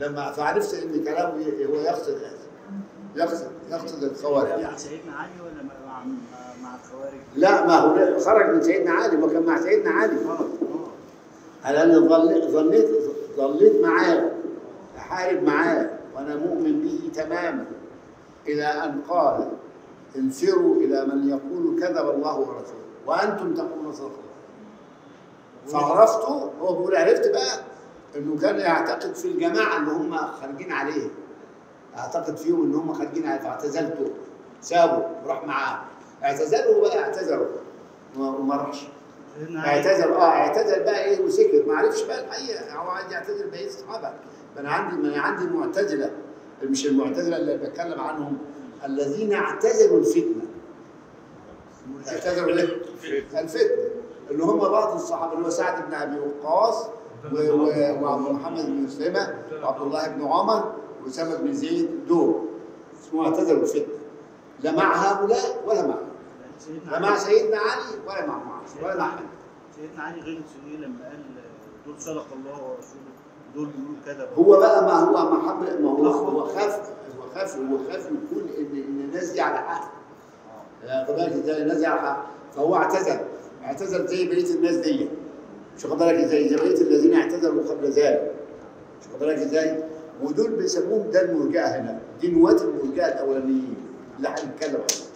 لما فعرفت إن كلامه هو يقصد يقصد يقصد الخوارج. مع سيدنا علي ولا لا ما هو خرج من سيدنا علي وكان مع سيدنا علي. على أنا ظليت ظليت معاه أحارب معاه وأنا مؤمن به تماما. إلى أن قال انفروا إلى من يقول كذب الله ورسوله. وأنتم تقولون صدق فعرفته هو بيقول عرفت بقى إنه كان يعتقد في الجماعة اللي هم خارجين عليه. أعتقد فيهم إن هم خارجين عليه فاعتزلته سابوا وراح معاه. اعتزلوا بقى اعتذروا؟ وما راحش. علي اعتذر آه اعتذر بقى إيه وسكت. ما عرفش بقى الحقيقة. هو عايز يعتذر بقيه الصحابه ما أنا عندي ما أنا عندي المعتزله مش المعتزلة اللي بتكلم عنهم. الذين اعتزلوا الفتنة. اعتذروا ليه؟ الفتنة. اللي هم بعض الصحابة اللي هو سعد بن أبي وقاص وعبد محمد بن مسلمه وعبد الله بن عمر واسامه بن زيد. دول. اسمه اعتزلوا الفتنة. لا مع هؤلاء ولا مع. سيدنا لا مع علي سيدنا علي ولا مع معاذ ولا مع أحمد. سيدنا علي غلط في إيه لما قال دول صدق الله ورسوله دول بيقولوا كذا. هو بقى ما هو ما حب ما هو هو خاف هو خاف هو خاف يكون ان إن الناس دي على حق. خد بالك إزاي الناس دي على حق؟ فهو اعتذر اعتذر زي بقية الناس دي. مش واخد بالك إزاي؟ زي بقية الذين اعتذروا قبل ذلك. مش واخد بالك إزاي؟ ودول بيسموهم ده المرجئه هنا. دي نواه المرجئة الأولانيين. اللي هنتكلم عنهم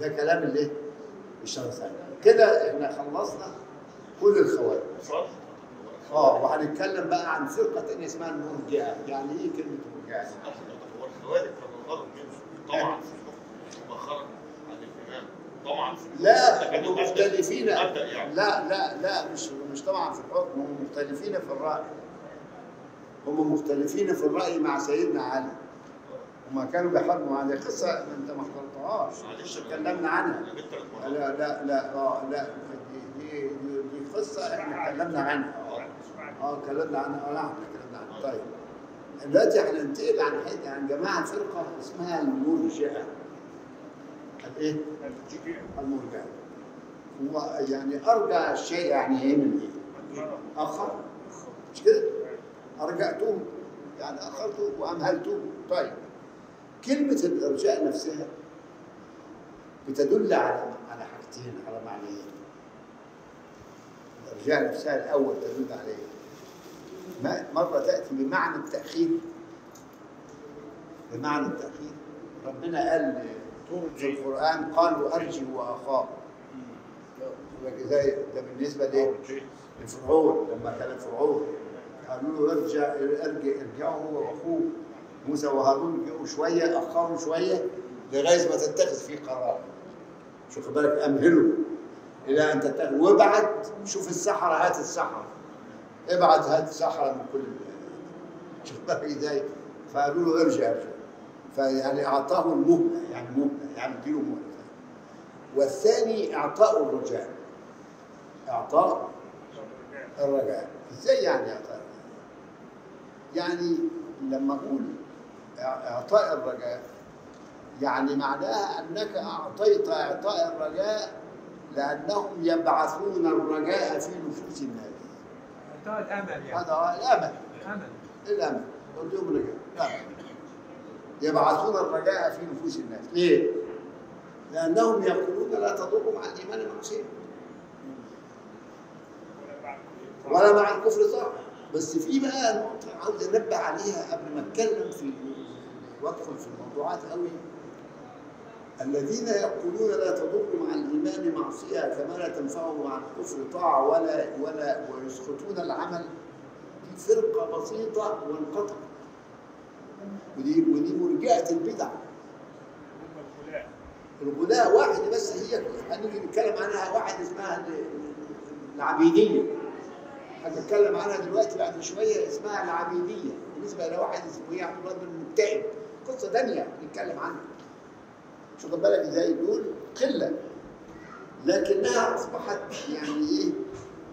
ده كلام الايه؟ الشهر الثاني كده إحنا خلصنا كل الخوارج. صح؟ آه وهنتكلم بقى عن فرقة تانية اسمها المرجئة. يعني إيه كلمة مرجئة؟ هو الخوارج كانوا غلط طبعا. في الحكم هم خرجوا عن الإمام. طبعا. لا مختلفين. يعني. لا لا لا مش مش طبعا في الحكم. هم مختلفين في الرأي. هم مختلفين في الرأي مع سيدنا علي. هم كانوا بيحاربوا عن قصة أنت ما حضرتهاش معلش اتكلمنا عنها. لا لا لا آه لا دي دي, قصة إحنا اتكلمنا عنها. آه آه اتكلمنا عنها. آه نعم اتكلمنا عنها. طيب. دلوقتي هننتقل عن حتة عن جماعة فرقة اسمها المرجئه الايه؟ المرجئه هو يعني أرجع الشيء يعني إيه من إيه؟ أخر. مش كده؟ ارجعته يعني اخرته وامهلته طيب. كلمة الإرجاء نفسها بتدل على على حاجتين على معنيين. الارجاء نفسها الأول تدل على؟ ما- مرة تأتي بمعنى التأخير. بمعنى التأخير. ربنا قال في القرآن. قالوا أرجي وأخاه زي ده بالنسبة لإيه؟ لفرعون. لما كان فرعون قالوا له ارجع ارجع ارجعوا هو وأخوه. موسى وهارون رجعوا شوية أخروا شوية لغاية ما تتخذ فيه قرار. شوف بالك أمهله إلى أن تتخذ وابعت شوف السحرة هات السحرة. ابعت هات سحرة من كل شوف <laughs> بالك إزاي فقالوا له ارجع. ارجع فيعني أعطاه المهله يعني مهله يعني اديله مهله والثاني إعطاء الرجاء. إعطاء الرجاء. إزاي يعني إعطاء؟ يعني لما أقول إعطاء الرجاء يعني معناها أنك أعطيت إعطاء الرجاء لأنهم يبعثون الرجاء في نفوس الناس. إعطاء الأمل يعني. هذا هو الأمل. الأمل. الأمل. قلت لهم رجاء. الامل يبعثون الرجاء في نفوس الناس. ليه؟ لأنهم يقولون لا تضر مع الايمان معصيه ولا مع الكفر طاعة بس في بقى نقطة عاوز أنبه عليها قبل ما أتكلم في وأدخل في الموضوعات قوي. الذين يقولون لا تضر مع الإيمان معصية كما لا تنفعه مع الكفر طاعة ولا ولا ويسقطون العمل دي فرقة بسيطة وانقطع. ودي ودي مرجئة البدع. الغلاة واحد بس هي هنيجي نتكلم عنها واحد اسمها ال- العبيدية. هنتكلم عنها دلوقتي بعد شوية اسمها العبيدية. بالنسبة لواحد اسمه إيه؟ عبد الله بن المكتئب قصة ثانية نتكلم عنها. شو خد بالك إزاي؟ دول قلة. لكنها أصبحت يعني إيه؟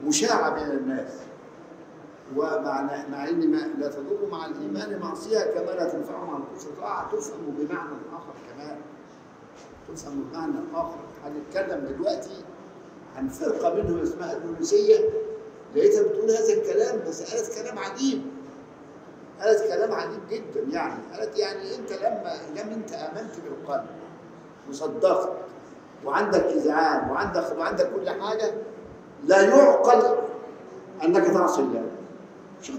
مشاعة بين الناس. ومع مع ان لا تضر مع الإيمان معصية كما لا تنفع مع الكفر. طاعه تفهم بمعنى آخر كمان. تفهم بمعنى آخر. هنتكلم دلوقتي عن فرقة منهم اسمها الدونسيه لقيتها بتقول هذا الكلام بس قالت كلام عجيب. قالت كلام عجيب جدا يعني. قالت يعني أنت لما لما أنت آمنت بالقلب. وصدقت وعندك اذعان وعندك وعندك كل حاجة لا يعقل أنك تعصي الله شوف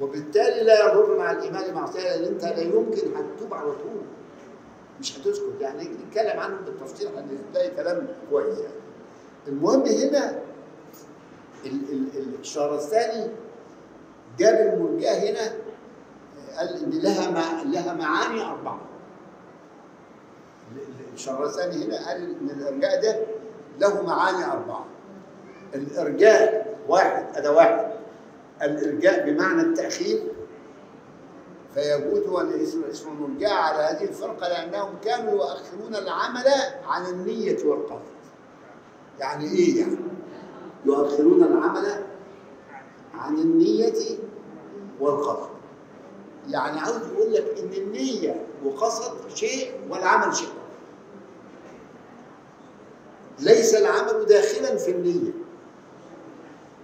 وبالتالي لا يضر مع الإيمان معصيه لأن أنت لا يمكن هتتوب على طول. مش هتسكت. يعني نتكلم عنه بالتفصيل هنلاقي كلام كويس يعني. المهم هنا ال- ال- ال- الشهرستاني جاب المرجئه هنا قال إن لها لها معاني أربعة. ال- ال- الشهرستاني هنا قال إن الإرجاء ده له معاني أربعة. الإرجاء واحد هذا واحد. الإرجاء بمعنى التأخير فيجوز الاسم اسم المرجع على هذه الفرقة لأنهم كانوا يؤخرون العمل عن النية والقصد. يعني إيه يعني؟ يؤخرون العمل عن النية والقصد. يعني عاوز يقول لك إن النية وقصد شيء والعمل شيء. ليس العمل داخلا في النية.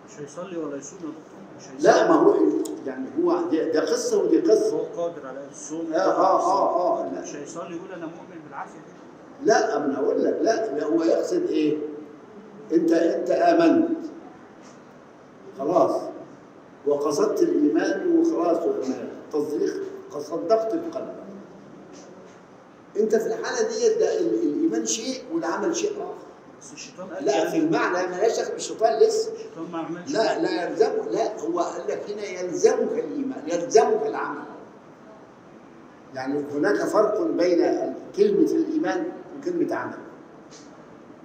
مش هيصلي ولا يصوم؟ يا دكتور لا ما هو يعني هو دي, ده قصة ودي قصة. هو قادر على الصوم. آه، آه، آه، آه، لا. مش هيصلي يقول أنا مؤمن بالعافية. كده لا أنا أقول لك لا, لا هو يقصد إيه؟ أنت أنت آمنت. خلاص. وقصدت الإيمان وخلاص تصديق صدقت بقلبك. أنت في الحالة دي ده ال- الإيمان شيء والعمل شيء آخر. بس الشيطان قال لا في المعنى ما لهاش دخل بالشيطان لسه الشيطان ما عملش. لا لا يلزمك لا هو قال لك هنا يلزمك الإيمان يلزمك العمل. يعني هناك فرق بين كلمة الإيمان وكلمة عمل.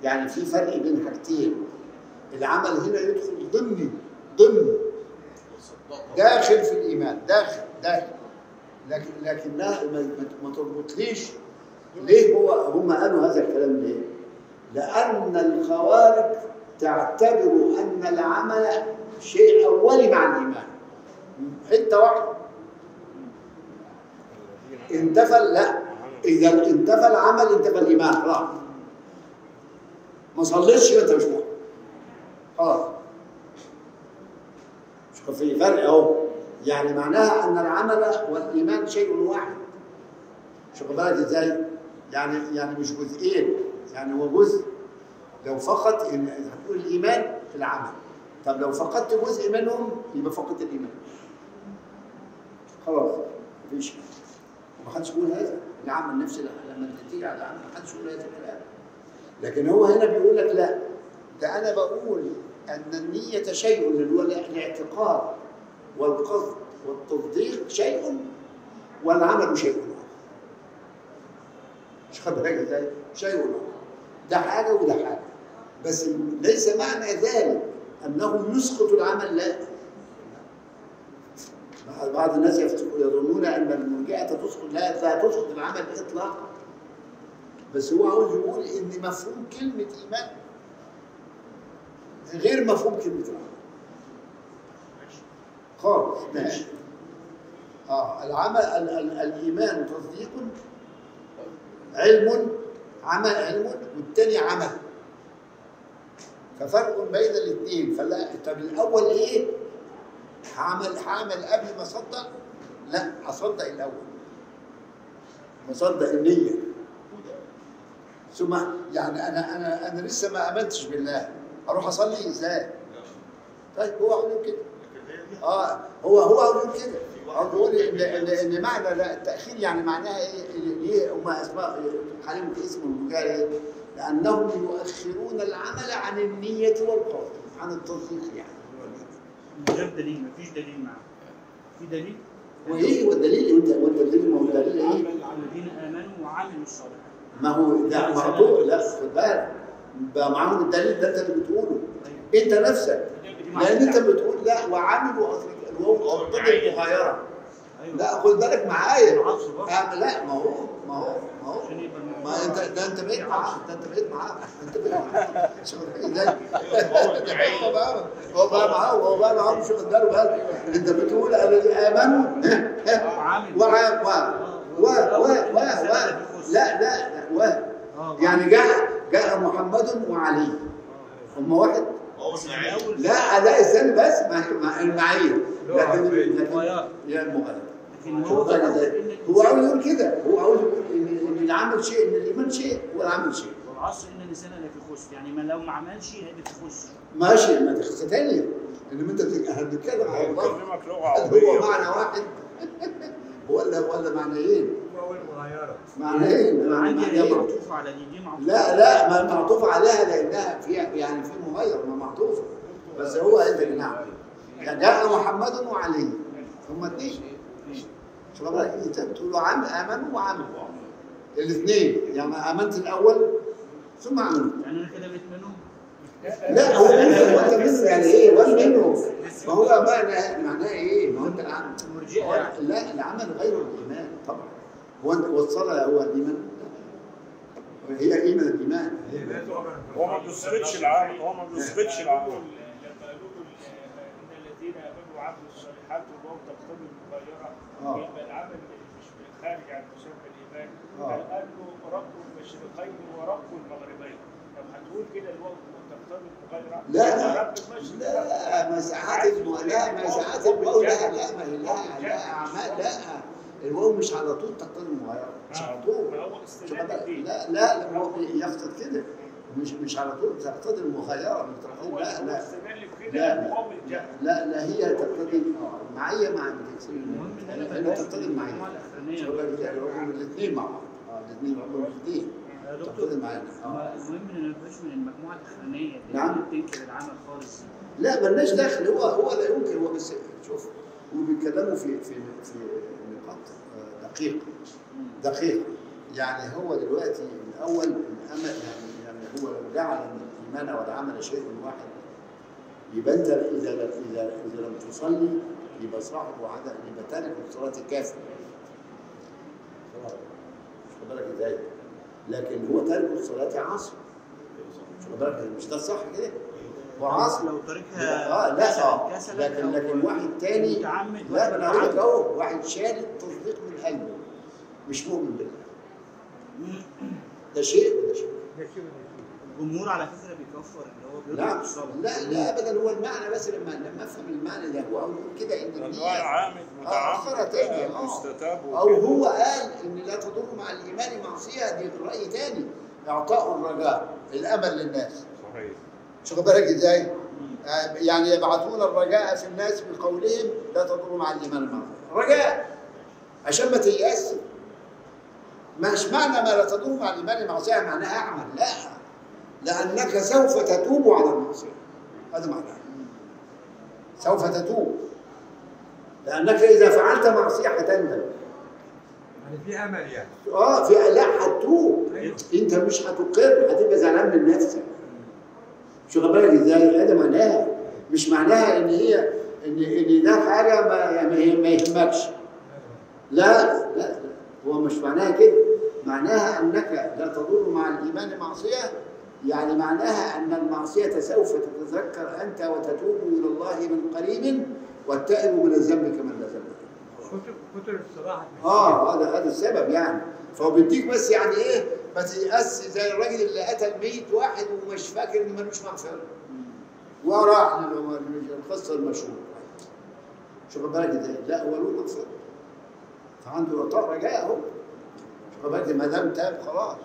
يعني في فرق بين حاجتين. العمل هنا يدخل ضمن ضمن. داخل في الإيمان داخل داخل. لكن لكنها ما تربطليش. ليه هو هم قالوا هذا الكلام ليه؟ لأن الخوارج تعتبر أن العمل شيء أولي مع الإيمان. حتة واحدة. انتفى لا. إذا انتفى العمل انتفى الإيمان. خلاص ما صليتش يبقى أنت مش مؤمن خلاص في فرق أهو. يعني معناها أن العمل والإيمان شيء واحد. شوف بالك إزاي؟ يعني يعني مش جزئين. يعني هو جزء لو إن هتقول الإيمان في العمل. طب لو فقدت جزء منهم يبقى فقدت الإيمان. خلاص مفيش. ما حدش يقول هذا. العمل نفسه لما تيجي على العمل ما حدش يقول هذا الكلام. لكن هو هنا بيقول لك لا. ده أنا بقول أن النية شيء اللي هو الاعتقاد والقصد والتصديق شيء والعمل شيء. اخر مش خد بالك إزاي؟ شيء. اخر ده حاجة وده حاجة. بس ليس معنى ذلك أنه يسقط العمل لا. بعض الناس يظنون أن المرجئه تسقط لا لا تسقط العمل اطلاقا. بس هو عاوز يقول إن مفهوم كلمة إيمان غير مفهوم كلمة العمل خالص نهائي آه العمل ال ال الإيمان تصديق علم عمل علم والتاني عمل. ففرق بين الاثنين فلا طب الأول إيه؟ هعمل هعمل قبل ما أصدق؟ لا أصدق الأول. مصدق النية. ثم يعني أنا أنا أنا لسه ما آمنتش بالله. أروح أصلي إزاي؟ طيب هو يقول كده. آه هو هو يقول كده. عاوز يقول ان ان إن معنى لا التأخير يعني معناها إيه؟ ليه هم اسماء عليهم اسم المجال إيه؟ لأنهم يؤخرون العمل عن النية والقصد عن التصديق يعني. من غير دليل مفيش دليل معاه في دليل؟ وايه والدليل انت وانت الدليل ما هو الدليل إيه؟ الذين آمنوا وعملوا الصالحات. ما هو ده موضوع لا خد بالك. بقى معاهم الدليل ده انت اللي بتقوله. انت نفسك. لأن انت بتقول لا وعملوا أصل الواو تقتضي المغايره أيوه. لا خد بالك معايا. آه، لا ما هو ما هو ما هو. ما أنت ده أنت بقيت معاه ده أنت بقيت معاه أنت بقيت معاه شوف إزاي هو بقى هو بقى معاه هو بقى معاه مش واخد باله بقى أنت بتقول الذي آمنوا. وعملوا. <laughs> وع و و و و و لا لا لا و. آه يعني جاء جاء محمد وعلي. هم واحد. لا لا استنى بس. لغة لكن هو هو هو عاوز يقول كده. هو عاوز يقول إن العمل شيء إن الإيمان شيء والعمل شيء. والعصر إن الإنسان لفي خسر يعني ما لو ما عملش خسر ماشي ما قصه ثانية انما أنت إحنا بنتكلم على الله هو معنى واحد. <laughs> ولا ولا معنيين. هو معنيين. عندي معنى هي إيه؟ معطوفه على دي دي معطوفه لا لا ما معطوف عليها لأنها في يعني في مغير ما معطوفة. بس هو انت نعم. يعني جاء محمد وعلي. هم اثنين. شو بالك انت بتقول له عم امنوا وعملوا الاثنين. يعني آمنت الأول ثم عملوا يعني أنا كده منهم؟ لا هو منه يعني إيه؟ وين منهم. ما هو معنى معناه إيه؟ ما هو أنت يعني. لا العمل غير الإيمان. طبعا. هو أنت والصلاة هو الإيمان. هي إيمان الايمان هو ما بيثبتش العمل هو ما بيثبتش العمل لما قالوا له ان الذين وعملوا الصالحات وهم تقتضي المغايرة آه. يبقى العمل مش خارج عن مسمى الإيمان. آه. بل انه رب المشرقين ورب المغربين. طب هتقول كده المغايرة؟ لا رب لا مساحات. لا مساحات الواو لا لا ما هي لا لا اعمال لا. الواو مش على طول تقتضي المغايرة. مش على طول. لا لا لا هو يقصد كده. مش مش على طول تقتضي المغايرة. لا لا. لا لا لا هي تقتضي المعيه مع أنا تقتضي الاخرانيه هم الاثنين مع بعض. آه الاثنين هم الاثنين تقتضي هو آه المهم ان نبقاش من المجموعة الأخرانية اللي نعم. بتنكر العمل خالص. لا ملناش دخل. هو هو لا يمكن هو بس شوف هم بيتكلموا في في في نقاط آه، دقيقه دقيقه يعني هو دلوقتي الأول الامل يعني يعني هو جعل ان الإيمان والعمل شيء واحد يبقى انت إذا اذا إذا لم تصلي يبقى صاحب وعدم يبقى تارك الصلاة كافر مش خد بالك إزاي؟ لكن هو تارك الصلاه عاصي مش خد بالك مش ده صح كده؟ هو عاصي لو تاركها آه لا. آه لكن لكن واحد تاني متعمد لا واحد أنا لك متعمد. أهو. واحد شال التصديق من قلبه مش مؤمن بالله. ده شيء وده شيء. الجمهور على فكرة بيكفر اللي هو لا بيترك الصلاه لا لا ابدا. هو المعنى بس لما لما أفهم المعنى ده هو يقول كده ان انواع النية عامل آه، آخرها تاني، متعمد آه. مستتاب أو. هو قال إن لا تضر مع الإيمان معصية دي رأي تاني. إعطاء الرجاء الأمل للناس. صحيح. شو بالك إزاي؟ آه، يعني يبعثون الرجاء في الناس بقولهم لا تضر مع الإيمان المعصيه رجاء. عشان ما تيأس. مش معنى ما لا تضر مع الإيمان المعصيه معناها اعمل لا. لأنك سوف تتوب على المعصية. هذا معناه. سوف تتوب. لأنك إذا فعلت معصية هتندم يعني في أمل يعني. آه في لا هتتوب أنت مش هتقر هتبقى زعلان من نفسك. شو بالك إزاي؟ هذا معناها. مش معناها إن هي إن إن ده حاجة ما يعني ما يهمكش. لا لا لا. هو مش معناها كده. معناها أنك لا تضر مع الإيمان معصيه يعني معناها أن المعصية سوف تتذكر أنت وتتوب إلى الله من قريب والتائب من الذنب كمن لا ذنب. كتر الصراحة. آه هذا هذا السبب يعني. فهو بيديك بس يعني إيه ما تيأس زي الراجل اللي قتل 100 واحد ومش فاكر ان ملوش مغفرة. وراح لل- للقصه المشهوره شوف بالك إزاي لا هو له مغفرة. فعنده رجاء أهو. شوف بالك ما دام تاب خلاص.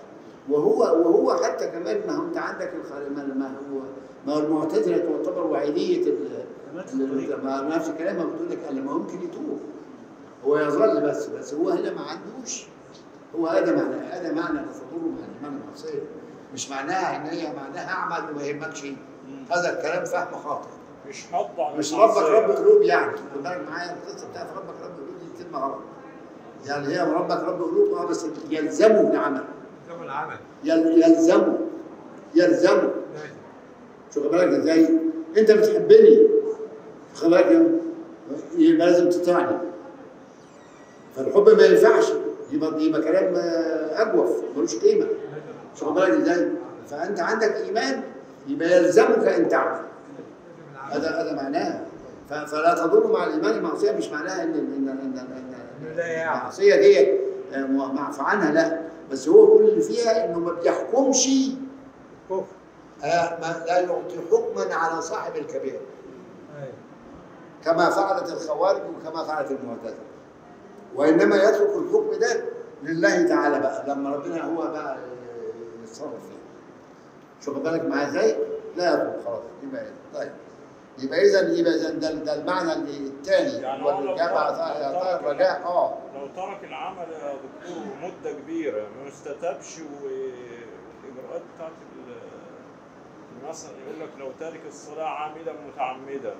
وهو وهو حتى كمان ما هو انت عندك ما هو ما هو المعتزلة تعتبر وعيدية ما نفس الكلام ما بتقول لك قال ما ممكن يتوب. هو يظل بس بس هو هنا ما عندوش. هو هذا معنى هذا معنى تصدره مع الايمان المعصية. مش معناها إن هي معناها أعمل وما يهمكش. شيء هذا الكلام فهم خاطئ. مش نطبع مش. ربك رب قلوب يعني. خد بالك معايا القصة بتاعت ربك رب قلوب دي كلمة غلط. يعني هي ربك رب قلوب آه بس يلزمه العمل العمل. يل- يلزمه يلزمه. شو بالك إزاي؟ أنت بتحبني. خد بالك يبقى لازم تطيعني فالحب ما ينفعش. يبقى يبقى كلام أجوف ملوش قيمة. شو بالك إزاي؟ فأنت عندك إيمان يبقى يلزمك أن تعمل. هذا هذا معناها فلا تضر مع الإيمان. معصيه مش معناها ان ان ان ان, إن. المعصية دي آه، معفى عنها لا. بس هو كل اللي فيها إنه ما بيحكمش. آه، ما لا يعطي حكما على صاحب الكبيرة أيوة. كما فعلت الخوارج وكما فعلت المعتزلة. وإنما يترك الحكم ده لله تعالى بقى لما ربنا هو بقى يتصرف فيه. شوف بالك معايا إزاي؟ لا يترك خلاص يبقى طيب. يبقى اذا يبقى إذا ده, ده المعنى الثاني يعني اعطاء ترك الرجاء آه. لو ترك العمل يا دكتور مدة كبيرة ما استتابش والإجراءات بتاعت مثلا يقول لك لو تارك الصلاة عامدا متعمدا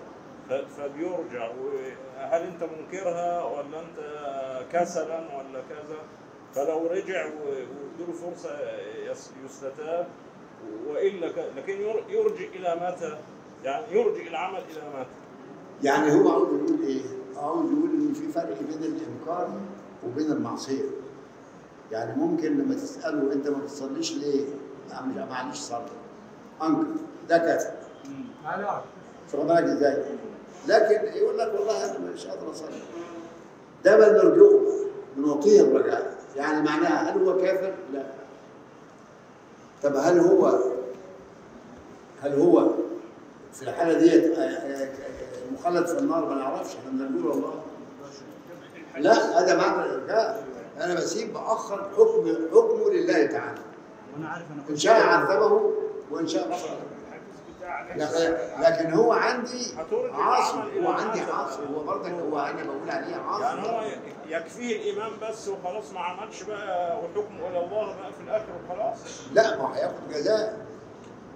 فبيرجع. وهل أنت منكرها ولا أنت كسلا ولا كذا؟ فلو رجع و- واديله فرصة يس- يستتاب. وإلا ك- لكن ير- يرجع إلى متى؟ يعني يرجع العمل إلى متى؟ يعني هو عاوز يقول إيه؟ عاوز يقول إن في فرق بين الإنكار وبين المعصية. يعني ممكن لما تسأله أنت ما بتصليش ليه؟ لا مش معلش صلي. أنكر ده كذا. شوف بالك إزاي؟ لكن يقول لك والله أنا مش قادر أصلي. ده بل نرجوه بنعطيه الرجاء. يعني معناها هل هو كافر؟ لا. طب هل هو هل هو في الحالة ديت آه، آه، آه، مخلد في النار ما نعرفش إحنا بنقول والله. لا هذا معنى الارجاء أنا بسيب بأخر حكم حكمه لله تعالى. وأنا عارف أنا إن شاء عذبه وإن شاء غفر له لكن- هو عندي إلى هو عندي؟ عاصي هو برضك هو أنا بقول عليه عاصي يعني هو يكفيه الإيمان بس وخلاص ما عملش بقى وحكمه إلى الله بقى في الآخر وخلاص. لا ما هو هياخد جزاء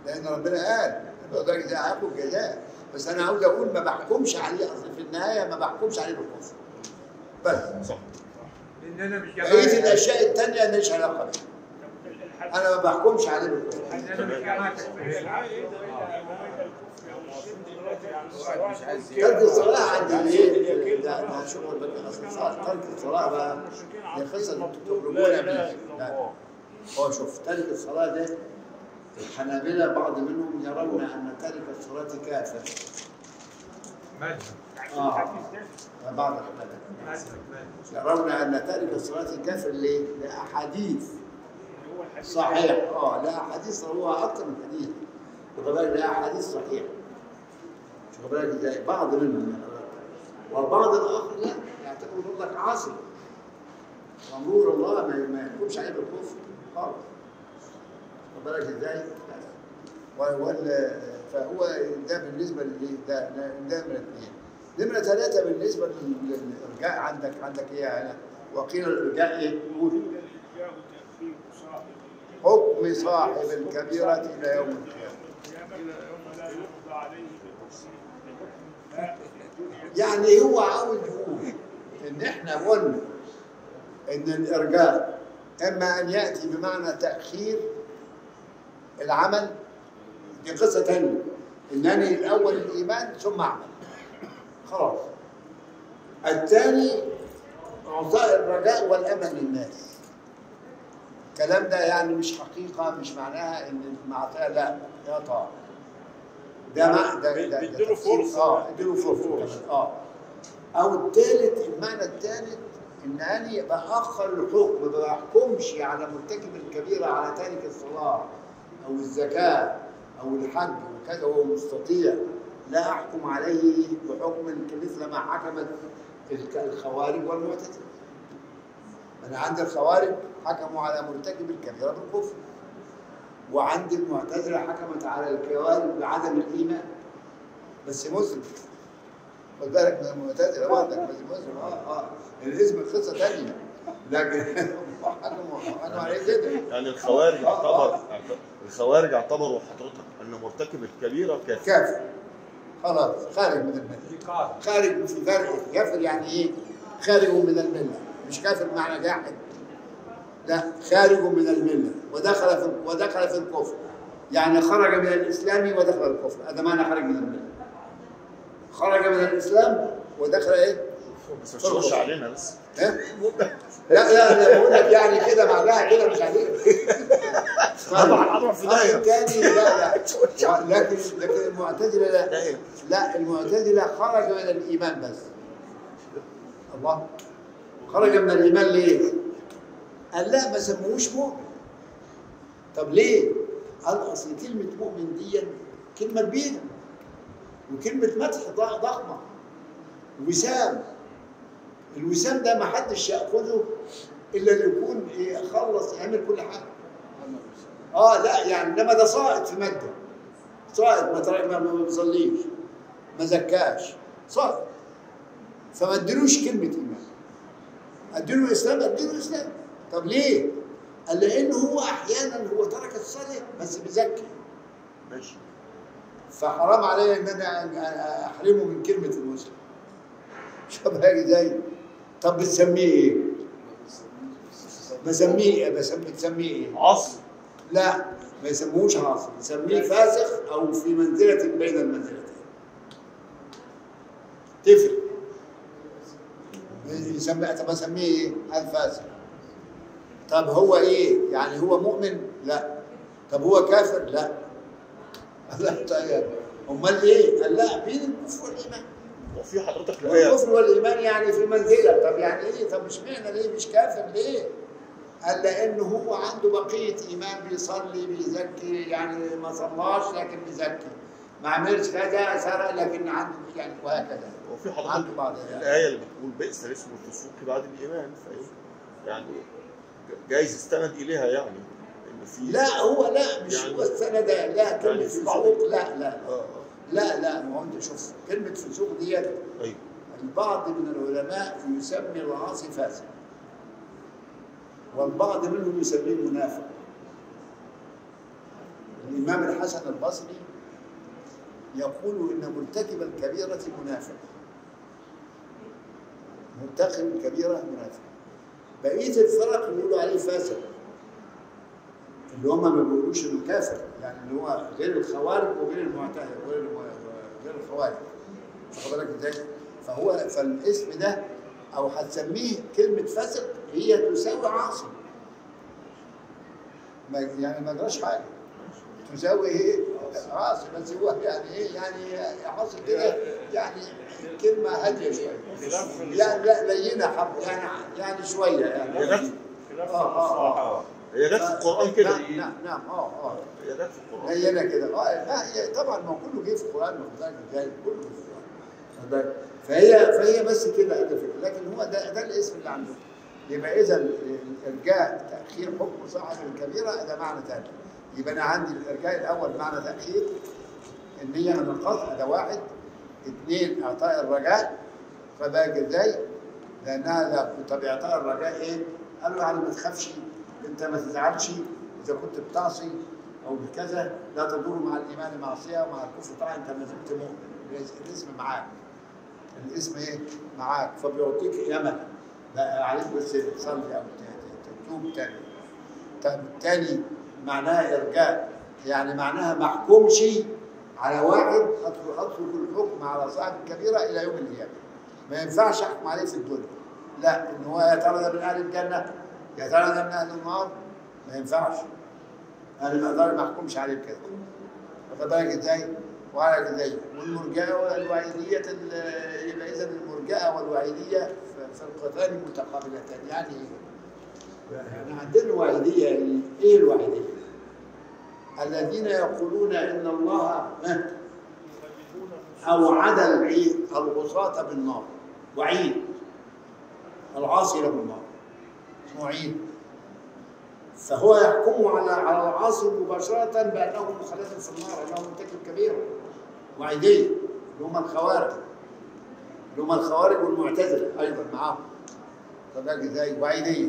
لأن ربنا قال يبقى ده جزاء بس أنا عاوز أقول ما بحكمش عليه اصل في النهاية ما بحكمش عليه بالكفر بس. صح لأن أنا مش بقيه الأشياء الثانية ماليش علاقة بيها. أنا ما بحكمش عليه بالكفر ترك الصلاة عند الايه؟ لا لا شغل صار- ترك الصلاة بقى. قصه أنتوا تخرجونا بيها لا. هو شوف ترك الصلاة ده الحنابلة بعض منهم يرون أن ترك الصلاه كافر. ده بعض الحنابلة. يرون أن تارك الصلاه كافر ليه؟ الحديث صحيح. آه لا احاديث هو أكثر من حديث. خد بالك لا احاديث صحيحه خد بالك إزاي؟ بعض منهم. والبعض الآخر لا. يعتبر برضك عاصي. وأمور الله ما ما يحكمش عليه بالكفر خالص. و- وال فهو ده بالنسبة للي ده ده نمره اثنين نمرة ثلاثة بالنسبة لل- للإرجاء عندك عندك إيه يعني وقيل تأخير صاحب حكم صاحب الكبيرة إلى يوم القيامة. يعني هو عاوز يقول إن إحنا قلنا إن الإرجاء إما أن يأتي بمعنى تأخير العمل دي قصة تانية. إنني الأول الإيمان ثم أعمل. خلاص. الثاني إعطاء الرجاء والأمل للناس. الكلام ده يعني مش حقيقة مش معناها إن المعطاء لا يا طاعة. ده مع ده ده تفسير. فرصة. آه اديله. كمان آه. أو الثالث المعنى الثالث ان أنا بأخر الحكم ما بحكمش على مرتكب الكبيرة على تارك الصلاة. أو الزكاة أو الحج وكذا وهو مستطيع لا أحكم عليه بحكم مثل ما حكمت الخوارج والمعتزلة. أنا عند الخوارج حكموا على مرتكب الكبيرة بالكفر وعند المعتزلة حكمت على الكوارث بعدم الإيمان. بس مسلم خد بالك من المعتزلة برضك بس مسلم آه آه الاسم قصه ثانية لكن <laughs> حكموا حكموا عليه كده يعني الخوارج اعتبر الخوارج اعتبروا حضرتك ان مرتكب الكبيرة كافر. كافر. خلاص خارج من الملة. خارج في فرق كافر يعني إيه؟ خارج من الملة. مش كافر معنى جاحد. لا خارج من الملة. ودخل في ودخل في الكفر. يعني خرج من الإسلام ودخل الكفر. هذا معنى خرج من الملة. خرج من الإسلام ودخل إيه؟ بس مش علينا بس. ها؟ <laughs> لا لا لا بقول لك يعني كده معناها كده مش عليك طبعا اضرب في داهية. الثاني لا لا. <laughs> لكن <laughs> لكن المعتزلة لا. لا المعتزلة خرج من الإيمان بس. الله. خرج من الإيمان ليه؟ قال لا ما سموهوش مؤمن. طب ليه؟ قال أصل كلمة مؤمن دي كلمة كبيرة وكلمة مدح ضخمة. وسام. الوسام ده ما حدش ياخذه إلا اللي يكون خلص يعمل كل حاجة. آه لا يعني إنما ده صائد في مادة. صائد ما ما بيصليش ما زكاش. صائد فما اديلوش كلمة إيمان. اديله إسلام اديله إسلام. طب ليه؟ قال لأنه هو أحيانا هو ترك الصلاة بس بيزكي. ماشي. فحرام علي إن أنا أحرمه من كلمة المسلم. شبه زي طب بتسميه إيه؟ بسميه إيه؟ بسميه تسميه إيه؟ عصر لا ما يسموهوش عاصم يسميه فاسخ أو في منزلة بين المنزلتين تفرق يسمى طب اسميه إيه؟ الفاسق طب هو إيه؟ يعني هو مؤمن؟ لا طب هو كافر؟ لا <laughs> لا طيب امال إيه؟ قال لا بين الكفر والايمان وفي حضرتك الآية الكفر والإيمان يعني في منزله طب يعني إيه؟ طب مش معنى ليه مش كافر ليه؟ قال لأنه هو عنده بقية إيمان بيصلي بيزكي يعني ما صلاش لكن بيزكي. ما عملش كذا سرق لكن عنده يعني وهكذا. وفي حضرتك بعض الآيات. الآية اللي بتقول بئس الاسم الفسوق بعد الإيمان. فإيه؟ يعني جايز استند إليها يعني. لا هو لا مش يعني- هو ده لا كلمة يعني فسوق لا لا آه آه. لا لا ما هو انت شوف كلمة فسوق ديت أيوه البعض من العلماء يسمي العاصي فاسق والبعض منهم يسميه منافق. الإمام الحسن البصري يقول إن مرتكب الكبيرة منافق. مرتكب الكبيرة منافق. بقية الفرق يقولوا عليه فاسق اللي هم ما بيقولوش إنه كافر. يعني اللي هو غير الخوارج وغير المعتزله وغير غير الخوارج واخد بالك إزاي؟ فهو فالاسم ده أو هتسميه كلمة فاسق هي تساوي عاصي ما يعني ما جراش حاجة. تساوي إيه؟ عاصي بس هو يعني إيه؟ يعني عاصي كده يعني كلمة هادية شوية. يعني لا لينة حب يعني يعني شوية يعني. خلاف في آه، هي جت في القرآن كده. نعم نعم نعم آه آه. هي جت في القرآن. هي كده. آه طبعا ما كله جه في القرآن ما جاي كله في القرآن؟ فهي فهي بس كده ده فكرة. لكن هو ده ده الاسم اللي عنده يبقى إذا الإرجاء تأخير حكم صاحب الكبيرة ده معنى ثاني يبقى أنا عندي الإرجاء الأول معنى تأخير النية من القطع ده واحد. اثنين إعطاء الرجاء فبقى إزاي؟ لانها لا طب اعطاء الرجاء إيه؟ قال له يعني ما تخافش. انت ما تزعلش اذا كنت بتعصي أو بكذا لا تدور مع الايمان معصية ومع الكفر. طبعا انت ما زلت مؤمن الاسم معاك. الاسم إيه؟ معاك. فبيعطيك امل بقى عليك بس تصلي أو تتوب تاني. طب التاني معناها إرجاء. يعني معناها ما احكمش على واحد اترك الحكم على صاحب الكبيره إلى يوم القيامة. ما ينفعش أحكم عليه في الدنيا. لا إن هو يا ترى ده من أهل الجنة يا ترى ده من أهل النار ما ينفعش ما أقدر ما احكمش عليه بكده واخد بالك إزاي؟ وعلى إزاي؟ والمرجئة والوعيدية ال- يبقى إذا المرجئة والوعيدية فرقتان متقابلتان يعني إيه؟ إحنا عندنا وعيديه يعني إيه الوعيدية؟ الذين يقولون إن الله أوعد العيد العصاة بالنار وعيد العاصي له النار عيد فهو يحكم على على العاصي مباشرة بأنه مخلد في النار أنه مرتكب كبيرة وعيدية اللي هم الخوارج. اللي هم الخوارج والمعتزلة أيضا معاهم. طب إزاي وعيدية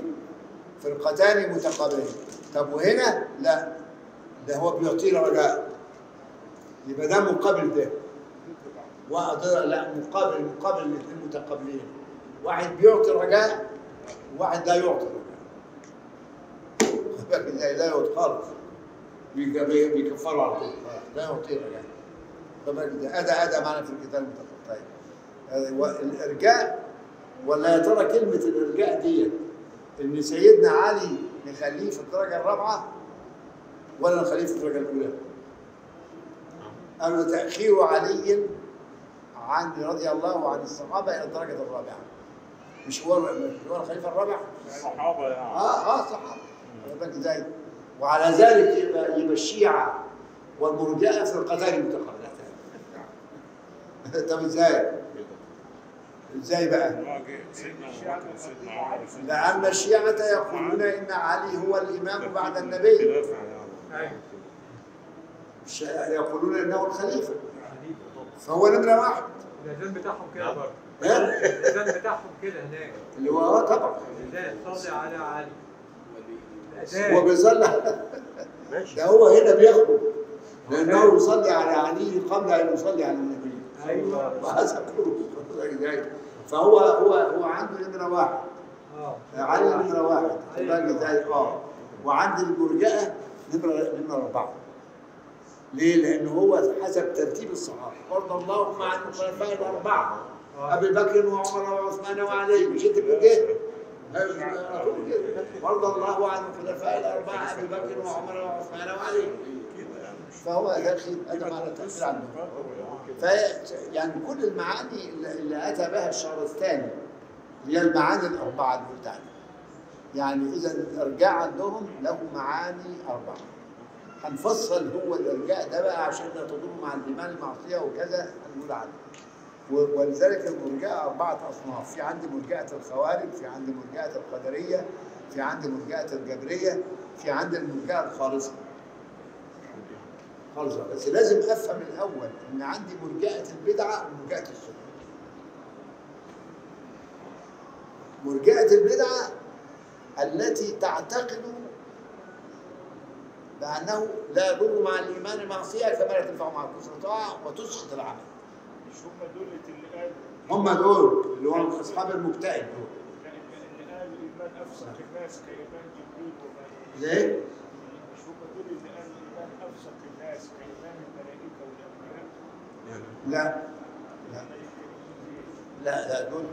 فرقتان متقابلين. طب وهنا؟ لا. ده هو بيعطيه رجاء يبقى ده مقابل ده. واحد لا مقابل مقابل الاثنين متقابلين. واحد بيعطي رجاء وواحد لا إزاي <laughs> لا يعطي خالص. بيك- بي- بيكفروا على طول. لا يعطي رجاء خد بالك إزاي هذا هذا معنى في الكتاب المتقابل طيب. الإرجاء ولا يا ترى كلمة الإرجاء دي إن سيدنا علي نخليه في الدرجه الرابعة ولا نخليه في الدرجه الأولى؟ قالوا تأخير علي عن رضي الله عن الصحابة إلى الدرجه الرابعة. مش هو مش هو الخليفة الرابع؟ الصحابه يعني. آه آه صحابة. بالك إزاي؟ وعلى ذلك يبقى, يبقى الشيعة والمرجئة فرقتان متقابلتان <laughs> طب إزاي؟ إزاي بقى؟ لأن الشيعة يقولون إن علي هو الإمام بعد النبي؟ يقولون إنه الخليفة. فهو نمرة واحد الاذان بتاعهم كده برضه. بتاعهم كده هناك اللي هو آه طبعا صلي على علي هو بيصلي ماشي. ده هو هنا بياخده. لأنه يصلي على علي قبل أن يصلي على النبي. أيوه. فهو هو هو عنده نمرة واحد. آه. علي نمرة واحد. الراجل ده آه. وعند المرجئة نمرة نمرة أربعة. ليه؟ لأن هو حسب ترتيب الصحابة. وارض اللهم عن الخلفاء الأربعة. أبي بكر وعمر وعثمان وعلي مش أنت بتقول كده؟ أقول كده. وارض الله عن الخلفاء الأربعة أبي بكر وعمر وعثمان وعلي فهو يا أخي هذا معنى التأثير عنه ف يعني كل المعاني اللي أتى بها الشهر الثاني هي المعاني الأربعة عليها. يعني إذا الإرجاع عندهم له معاني أربعة. هنفصل هو الإرجاع ده بقى عشان لا تضر مع الإيمان المعصية وكذا هنقول عنه. ولذلك المرجئة أربعة أصناف، في عندي مرجئة الخوارج، في عندي مرجئة القدرية، في عندي مرجئة الجبرية، في عندي المرجئة الخالصة. خالصة. بس لازم أفهم الأول إن عندي مرجئة البدعة ومرجئة السنة. مرجئة البدعة التي تعتقد بأنه لا يضر مع الإيمان معصيه كما لا تنفع مع الكفر طاعه وتسقط العمل. مش هم دول اللي قالوا هم دول اللي هم أصحاب المجتهد دول. اللي قالوا ايمان افسق الناس كايمان جبريل وما ليه؟ مش هم دول اللي قالوا ايمان افسق الناس كايمان الملائكه والانبياء لا. لا لا لا دول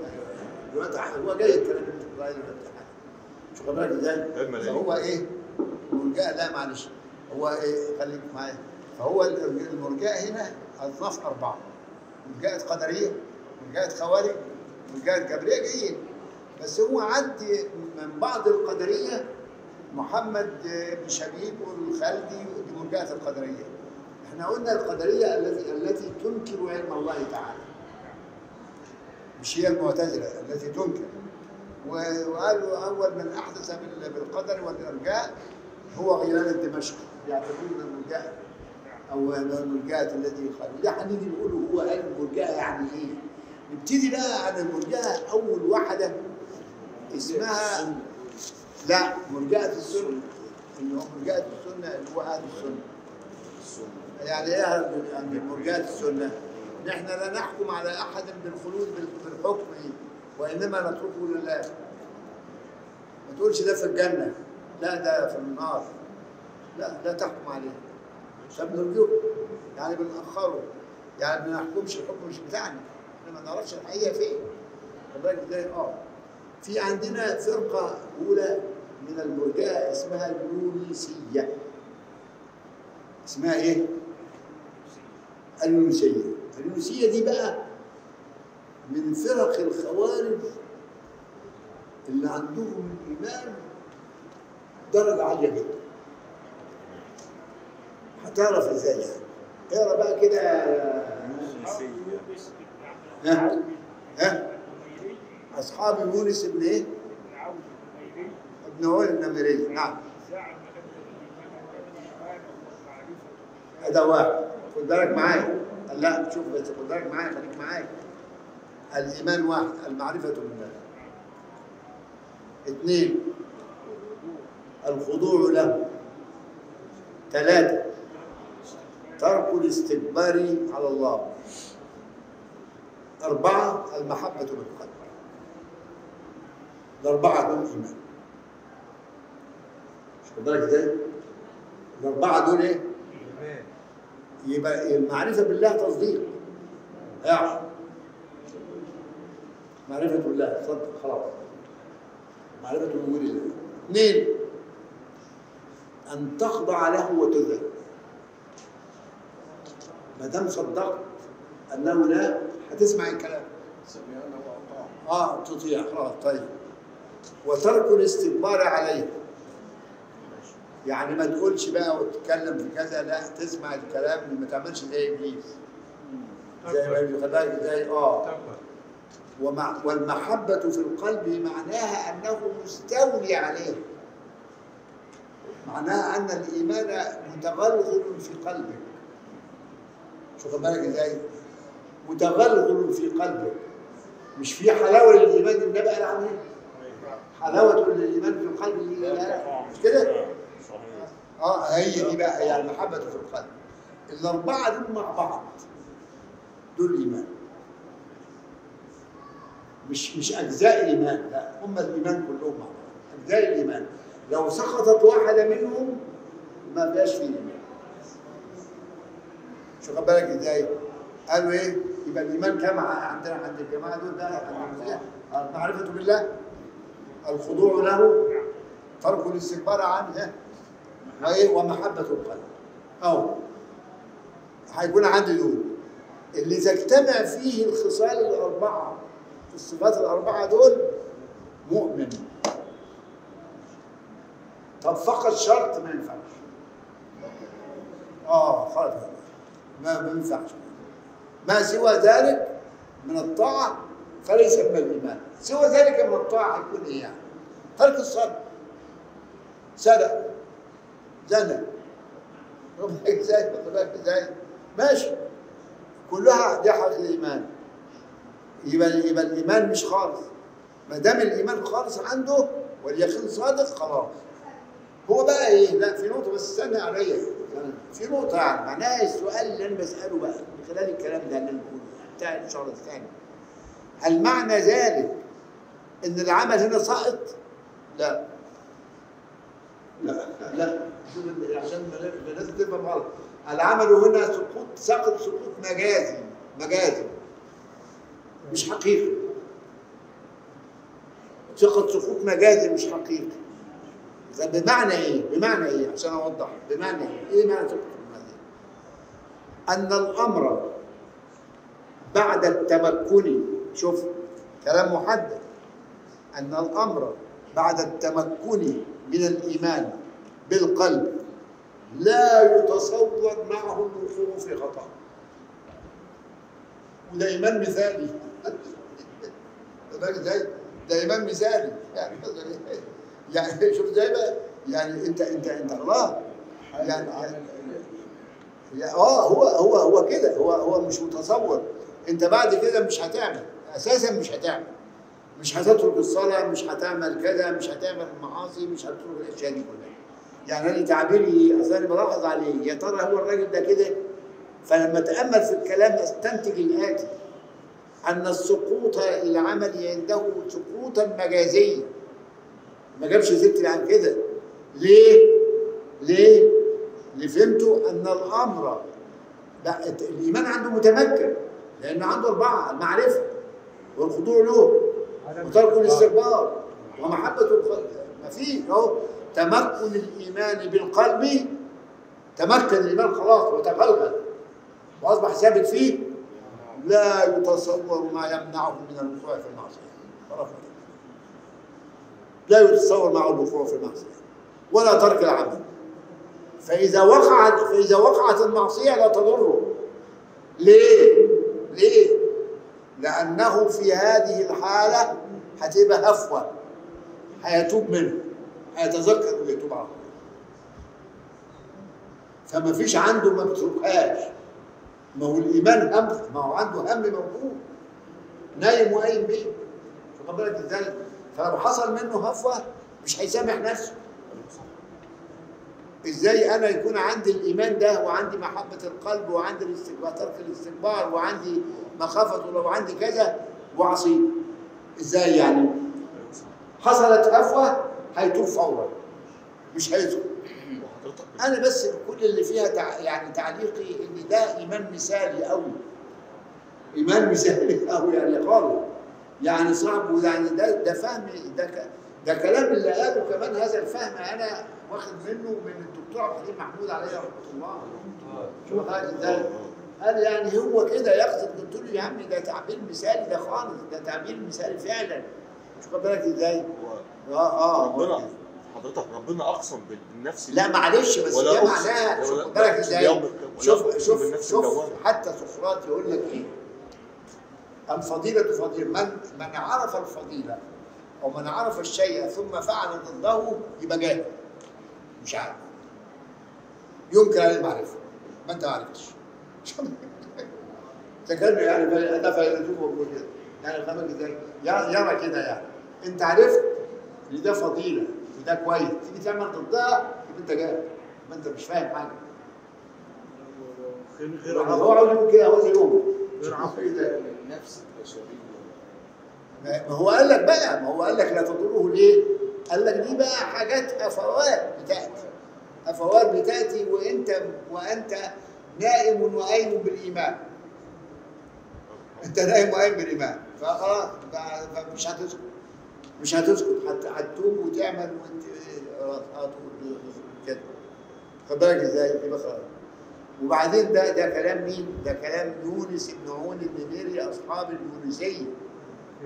دلوقتي هو جاي الكلام اللي انت بتقول عليه دلوقتي مش واخد بالك إزاي؟ فهو إيه؟ المرجئه لا معلش. هو إيه؟ خليك معايا. فهو المرجئه هنا اصناف أربعة. مرجئه قدريه مرجئه خوارج مرجئه جبريه جايين بس هو عندي من بعض القدرية محمد بن شبيب والخالدي دي القدرية. إحنا قلنا القدرية التي التي تنكر علم الله تعالى. مش هي المعتزلة التي تنكر. وقالوا أول من أحدث بال- بالقدر والإرجاء هو غيلان الدمشقي يعتبرون المرجئه أو المرجئه التي قالوا ده هنيجي نقول هو قال المرجئه يعني إيه؟ نبتدي بقى عن المرجئه أول واحدة اسمها لا مرجئه السنة. اللي هو مرجئه السنة اللي هو أهل السنة. يعني إيه يعني مرجئه السنة؟ نحن لا نحكم على أحد بالخلود بال- بالحكم وإنما نتركه لله ما تقولش ده في الجنة لا ده في النار. لا لا تحكم عليه. طب نرجوه يعني بنأخره يعني ما نحكمش الحكم مش بتاعنا إحنا ما نعرفش الحقيقة فين. الراجل إزاي آه. في عندنا فرقة أولى من المرجئه اسمها اليونسيه اسمها إيه؟ اليونسيه اليونسيه دي بقى من فرق الخوارج اللي عندهم الايمان درجة عالية جدا. هتعرف إزاي؟ يعني اقرا بقى كده. ها؟ ها؟ أصحاب يونس بن إيه؟ ابن عون النمري نعم. هذا واحد. خد بالك معايا. لا شوف بس خد بالك معايا خليك معايا. الإيمان واحد المعرفة بالله اثنين الخضوع له. ثلاثة ترك الاستكبار على الله. أربعة المحبة بالقلب الأربعة دول إيمان. مش خد بالك إزاي؟ الأربعة دول إيه؟ يبقى المعرفة بالله تصديق. يعرف معرفة بالله. صدق خلاص. معرفة وجود الله اثنين. أن تخضع له وتذل. ما دام صدقت أنه لا هتسمع الكلام. سمعنا وأطعنا آه تطيع خلاص طيب. وترك الاستكبار عليه. يعني ما تقولش بقى وتتكلم في كذا لا تسمع الكلام ما تعملش زي إبليس. زي ما ابليس خلاك زي آه. ومع والمحبة في القلب معناها أنه مستولي عليه. معناها أن الإيمان متغلغل في قلبك شو خد بالك إزاي؟ متغلغل في قلبك مش في حلاوة للإيمان النبي قال عنها حلاوة للإيمان في القلب اللي قال مش كده؟ صحيح. آه هي دي بقى يعني المحبة في القلب. الأربعة دول مع بعض دول الإيمان. مش مش أجزاء الإيمان لا هم الإيمان كلهم مع بعض. أجزاء الإيمان. لو سقطت واحدة منهم ما بقاش فيه إيمان. شو خد بالك إزاي؟ قالوا إيه؟ يبقى الإيمان كم عندنا عند الجماعة دول ده المعرفة بالله؟ الخضوع له ترك الاستكبار عنه وإيه؟ ومحبة القلب. أو هيكون عندي دول. اللي تجتمع فيه الخصال الأربعة الصفات الأربعة دول مؤمن. طب فقط شرط ما ينفعش. آه خلاص. ما ما ينفعش ما سوى ذلك من الطاعة فليس من الإيمان. سوى ذلك من الطاعة يكون إيه يعني ترك الصلاه سرق زنى ربك إزاي ربك إزاي ماشي. كلها دي حق الإيمان. يبقى يبقى الإيمان مش خالص. ما دام الإيمان خالص عنده واليقين صادق خلاص. هو بقى إيه؟ لا في نقطة بس استنى عليا في نقطة يعني معناها السؤال اللي أنا بسأله بقى من خلال الكلام ده اللي أنا بقوله بتاع الشهر الثاني هل معنى ذلك إن العمل هنا سقط؟ لا. لا لا. عشان الناس تفهم غلط. العمل هنا سقوط سقط سقوط مجازي مجازي. مش حقيقي. سقط سقوط مجازي مش حقيقي. طب بمعنى إيه؟ بمعنى إيه؟ عشان أوضح بمعنى إيه؟ إيه معنى سقوط مجازي؟ أن الأمر بعد التمكن شوف كلام محدد أن الأمر بعد التمكن من الإيمان بالقلب لا يتصور معه الوقوع في خطأ وده إيمان مثالي؟ <laughs> ده إيمان مثالي يعني يعني <laughs> شوف إزاي بقى؟ يعني أنت أنت أنت خلاص يعني يعني آه هو هو هو كده. هو هو مش متصور. انت بعد كده مش هتعمل. أساسا مش هتعمل. مش هتترك الصلاة مش هتعمل كذا مش هتعمل المعاصي مش هتترك الأشياء دي كلها. يعني أنا تعبيري أصل أنا بلاحظ عليه. يا ترى هو الراجل ده كده؟ فلما أتأمل في الكلام أستنتج الآتي. أن السقوط العمل عنده سقوطا مجازيا. ما جابش ست عن كده ليه؟ ليه؟ اللي فهمته أن الأمر لا الإيمان عنده متمكن لأنه عنده أربعة المعرفة والخضوع له وترك الاستكبار ومحبة القلب ما فيه اهو تمكن الإيمان بالقلب تمكن الإيمان خلاص وتغلغل وأصبح ثابت فيه لا يتصور ما يمنعه من الوقوع في المعصية خلاص لا يتصور معه الوقوع في المعصية ولا ترك العمل. فإذا وقعت فإذا وقعت المعصية لا تضره. ليه؟ ليه؟ لأنه في هذه الحالة هتبقى هفوة. هيتوب منه. هيتذكر ويتوب على فما فيش عنده ما بتركهاش ما هو الإيمان هم ما هو عنده هم موجود. نايم وقايم بيه. واخد بالك إزاي؟ فلو حصل منه هفوة مش هيسامح نفسه. إزاي أنا يكون عندي الإيمان ده وعندي محبة القلب وعندي الاستكبار ترك الاستكبار وعندي مخافة الله وعندي كذا واعصي إزاي يعني؟ حصلت هفوة هيتوب فورا. مش هيتوب أنا بس كل اللي فيها تع... يعني تعليقي إن ده إيمان مثالي قوي إيمان مثالي قوي يعني خالص. يعني صعب ويعني ده ده فهم ده. ده كلام اللي قاله كمان هذا الفهم أنا واخد منه من الدكتور عبد الحليم محمود عليه رحمة الله. شوف هذا إزاي قال يعني هو كده يقصد قلت له يا عم ده تعبير مثالي ده خالص ده تعبير مثالي فعلا. مش واخد بالك إزاي؟ آه آه ربنا حضرتك ربنا أقسم بالنفس لا معلش بس ده معناها شوف بالك إزاي؟ شوف شوف شوف. حتى سقراط يقول لك إيه؟ الفضيلة فضيلة. من من عرف الفضيلة أو من عرف الشيء ثم فعل ضده يبقى جاهل. مش عارف. ينكر عليه المعرفة ما أنت ما عرفتش. <laughs> تكلم يعني. ده فيلسوف ويقول كده. يعني فاهمك إزاي؟ يرى يرى كده يعني. أنت عرفت إن ده فضيلة وده كويس. تيجي تعمل ضدها يبقى أنت جاهل. يبقى أنت مش فاهم حاجة. غير هو عاوز يقول كده هو زيهم ما هو قال لك بقى ما هو قال لك لا تضره ليه؟ قال لك دي بقى حاجات افوات بتأتي. افوات بتأتي وأنت وأنت نائم وقايم بالإيمان. أنت نايم وقايم بالإيمان. فخلاص فمش هتسكت. مش هتسكت. هتتوب وتعمل وانت خلاص هتقول كده. خد بالك إزاي؟ يبقى خلاص. وبعدين ده ده كلام مين؟ ده كلام يونس بن عون النميري أصحاب اليونسية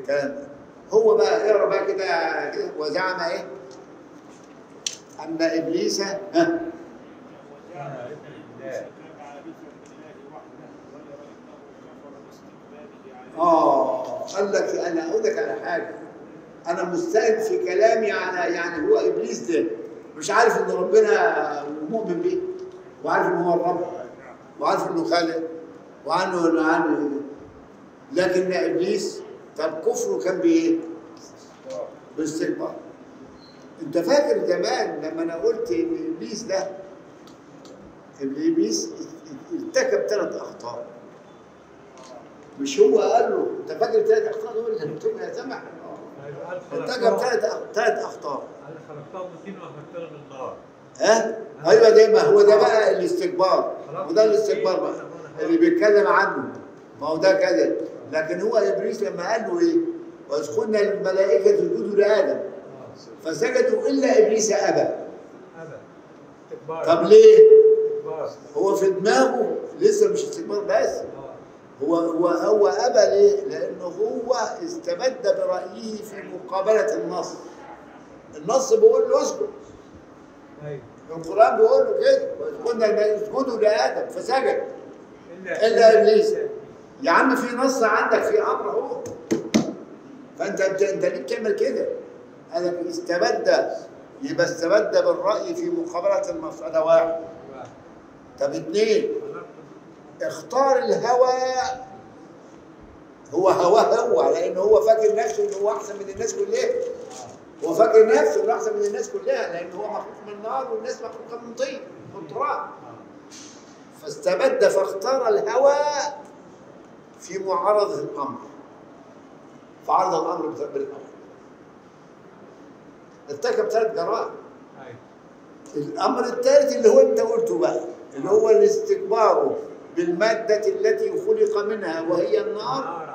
كلام ده. هو بقى اقرأ بقى كده وزعم إيه؟ ان إبليس ها آه قال لك أنا أقول لك على حاجة أنا مستند في كلامي على يعني هو إبليس ده مش عارف إن ربنا مؤمن بيه وعارف إن هو الرب وعارف إنه خالق وعنه عنه لكن إبليس طب كفره كان بإيه؟ باستكبار. أنت فاكر زمان لما أنا قلت إن إبليس ده؟ إبليس ارتكب ثلاث أخطاء. مش هو قال له؟ أنت فاكر ثلاث أخطاء دول؟ اللي مكتوب يا سامح ارتكب ثلاث ثلاث أخطاء. أنا خلقتهم من طين وخلقتهم من نار ها؟ أيوه ده ما هو ده بقى الاستكبار. وده الاستكبار بقى. اللي بيتكلم عنه. ما هو ده كده. لكن هو إبليس لما قال له إيه؟ واذ قلنا للملائكه لآدم. فسجدوا إلا إبليس أبى. طب ليه؟ هو في دماغه لسه مش استكبار بس. هو هو هو أبى ليه؟ لأنه هو استبد برأيه في مقابلة النص. النص بيقول له اسكت، أيوه القرآن بيقول له كده، قلنا إن اسجدوا لآدم فسجد، إلا إلا إبليس. يا عم في نص عندك في أمر اهو. فأنت أنت أنت ليه بتعمل كده؟ أنا استبد يبقى استبد بالرأي في مقابلة النص، هذا واحد. طب اثنين اختار الهوى هو هواه هو لأن هو فاكر نفسه إن هو أحسن من الناس كلها هو فاكر نفسه انه أحسن من الناس كلها لأن هو مخلوق من نار والناس مخلوقه من طين من تراب. فاستبد فاختار الهوى في معارضة الأمر. فعرض الأمر بالامر ارتكب ثلاث جرائم. الأمر الثالث اللي هو أنت قلته بقى اللي هو الاستكبار بالمادة التي خلق منها وهي النار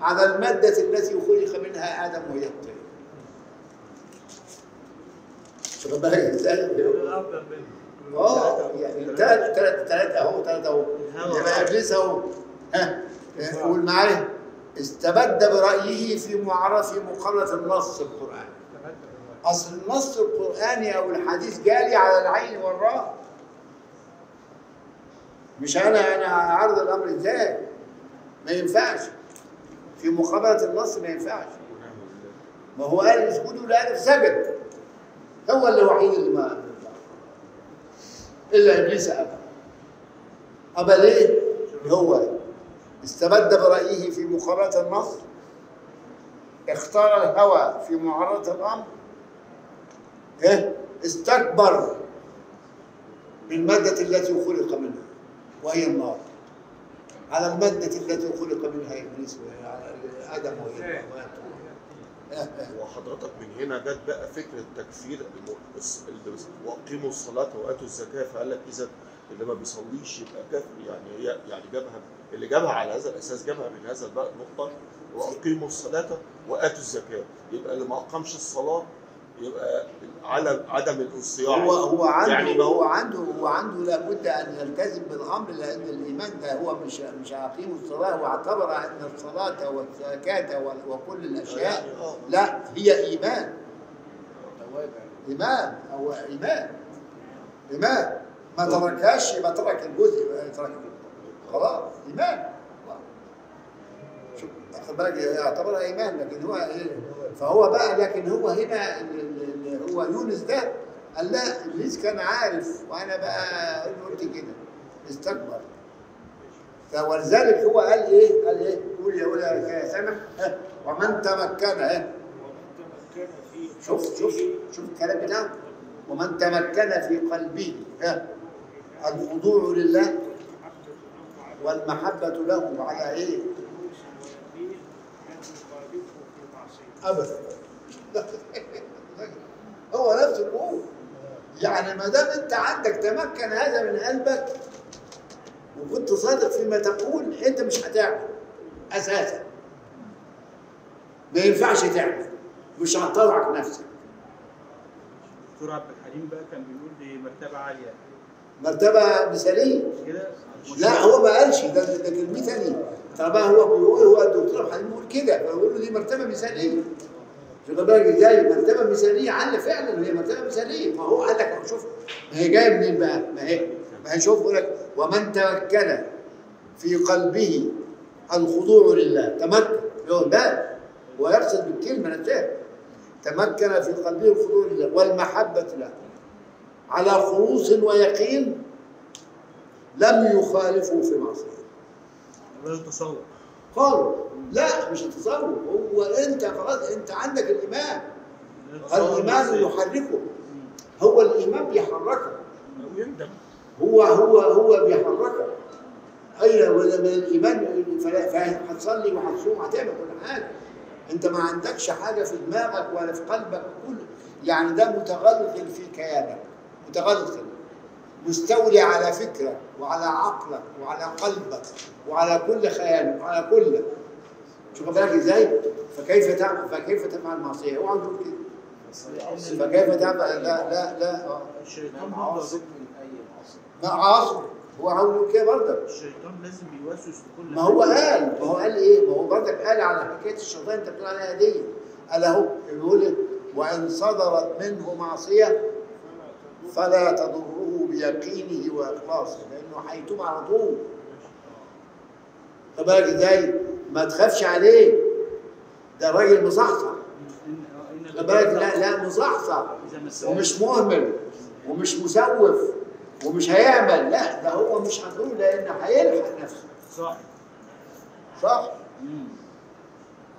على المادة التي خلق منها آدم وهي الطين شوف بالك إزاي آه يعني ثلاث ثلاث اهو ثلاثة اهو يبقى ابليس اهو ها قول معايا استبد برايه في معرض في مقارنه النص. القراني أصل النص القراني أو الحديث جالي على العين والراس مش أنا أنا عرض الأمر إزاي؟ ما ينفعش في مقابلة النص ما ينفعش. ما هو قال اسجدوا لادم سجد هو الوحيد اللي ما إلا إبليس أبى. أبى ليه؟ هو استبد برأيه في مقابله النص اختار الهوى في معارضه الأمر إيه؟ استكبر بالمادة التي خلق منها وهي النار. على المادة التي خلق منها إبليس وهي آدم وهي <laughs> وحضرتك من هنا جت بقى فكرة تكفير اللي وأقيموا الصلاة وآتوا الزكاة فقال لك إذا اللي ما بيصليش يبقى كافر يعني هي يعني جابها اللي جابها على هذا الأساس جابها من هذا النقطة. وأقيموا الصلاة وآتوا الزكاة. يبقى اللي ما أقامش الصلاة يبقى على عدم الانصياع. هو هو عنده يعني ما هو عنده هو عنده لابد أن يلتزم بالأمر لأن الإيمان ده هو مش مش اقيم الصلاة واعتبر أن الصلاة والزكاة وال- وكل الأشياء يعني آه. لا هي إيمان. إيمان هو إيمان. إيمان. ما تركهاش يبقى ترك الجزء خلاص. شوف بالك يعتبرها إيمان لكن هو إيه فهو بقى لكن هو هنا هو يونس ده قال لا إبليس كان عارف وأنا بقى قلت كده استكبر فولذلك هو قال إيه؟ قال إيه؟ قول يا قول يا سامح ومن تمكن في شوف شوف شوف الكلام بتاعه ومن تمكن في قلبه ها الخضوع لله والمحبة له على إيه؟ ابدا. <laughs> هو نفس الأمور يعني ما دام أنت عندك تمكن هذا من قلبك وكنت صادق فيما تقول أنت مش هتعمل أساسا. ما ينفعش تعمل. مش هتطلعك نفسك. دكتور عبد الحليم بقى كان بيقول دي مرتبة عالية. مرتبة مثالية. كده؟ لا هو ما قالش. ده ده كلمة ثانية. طبعا هو بيقول هو الدكتور الحليم بيقول كده. فبيقول له دي مرتبة مثالية. شوف بالك إزاي مرتبة مثالية. على فعلا هي مرتبة مثالية. ما هو قال لك شوف ما هي جاية منين بقى؟ ما هي ما هي شوف يقول لك ومن تمكن في قلبه الخضوع لله. تمكن. يقول ده ويقصد بالكلمة نفسها. تمكن في قلبه الخضوع لله والمحبة له على خلوص ويقين لم يخالفه في معصية. لا تصور قالوا لا مش التصور هو أنت خلاص أنت عندك الإيمان. الإيمان يحركه. هو الإيمان بيحركك أو يندم. هو هو هو بيحركك أي ولا من الإيمان فهتصلي وهتصوم هتعمل كل حاجة. أنت ما عندكش حاجة في دماغك ولا في قلبك كل يعني ده متغلغل في كيانك. متغلغل مستولي على فكرك وعلى عقلك وعلى قلبك وعلى كل خيالك وعلى كل. شوف بالك إزاي؟ فكيف تعمل فكيف تفعل معصية؟ اوعى تقول كده. فكيف تعمل لا لا لا. الشيطان عاصم من أي معصية. معاصي هو عاوز يقول كده برضك الشيطان لازم بيوسوس في كل ما هو. قال ما هو قال إيه؟ ما هو برضك قال على حكاية الشيطان أنت بتقول عليها دي. قال أهو بيقول إيه؟ وإن صدرت منه معصية فلا تضره. بيقينه واخلاصه لأنه هيتوب على طول. خد بالك إزاي؟ ما تخافش عليه. ده راجل مصحصح إن- إن خد بالك؟ لا لا مصحصح ومش مهمل ومش مسوف ومش هيعمل. لا ده هو مش هنقول لأن هيلحق نفسه. صح. صح.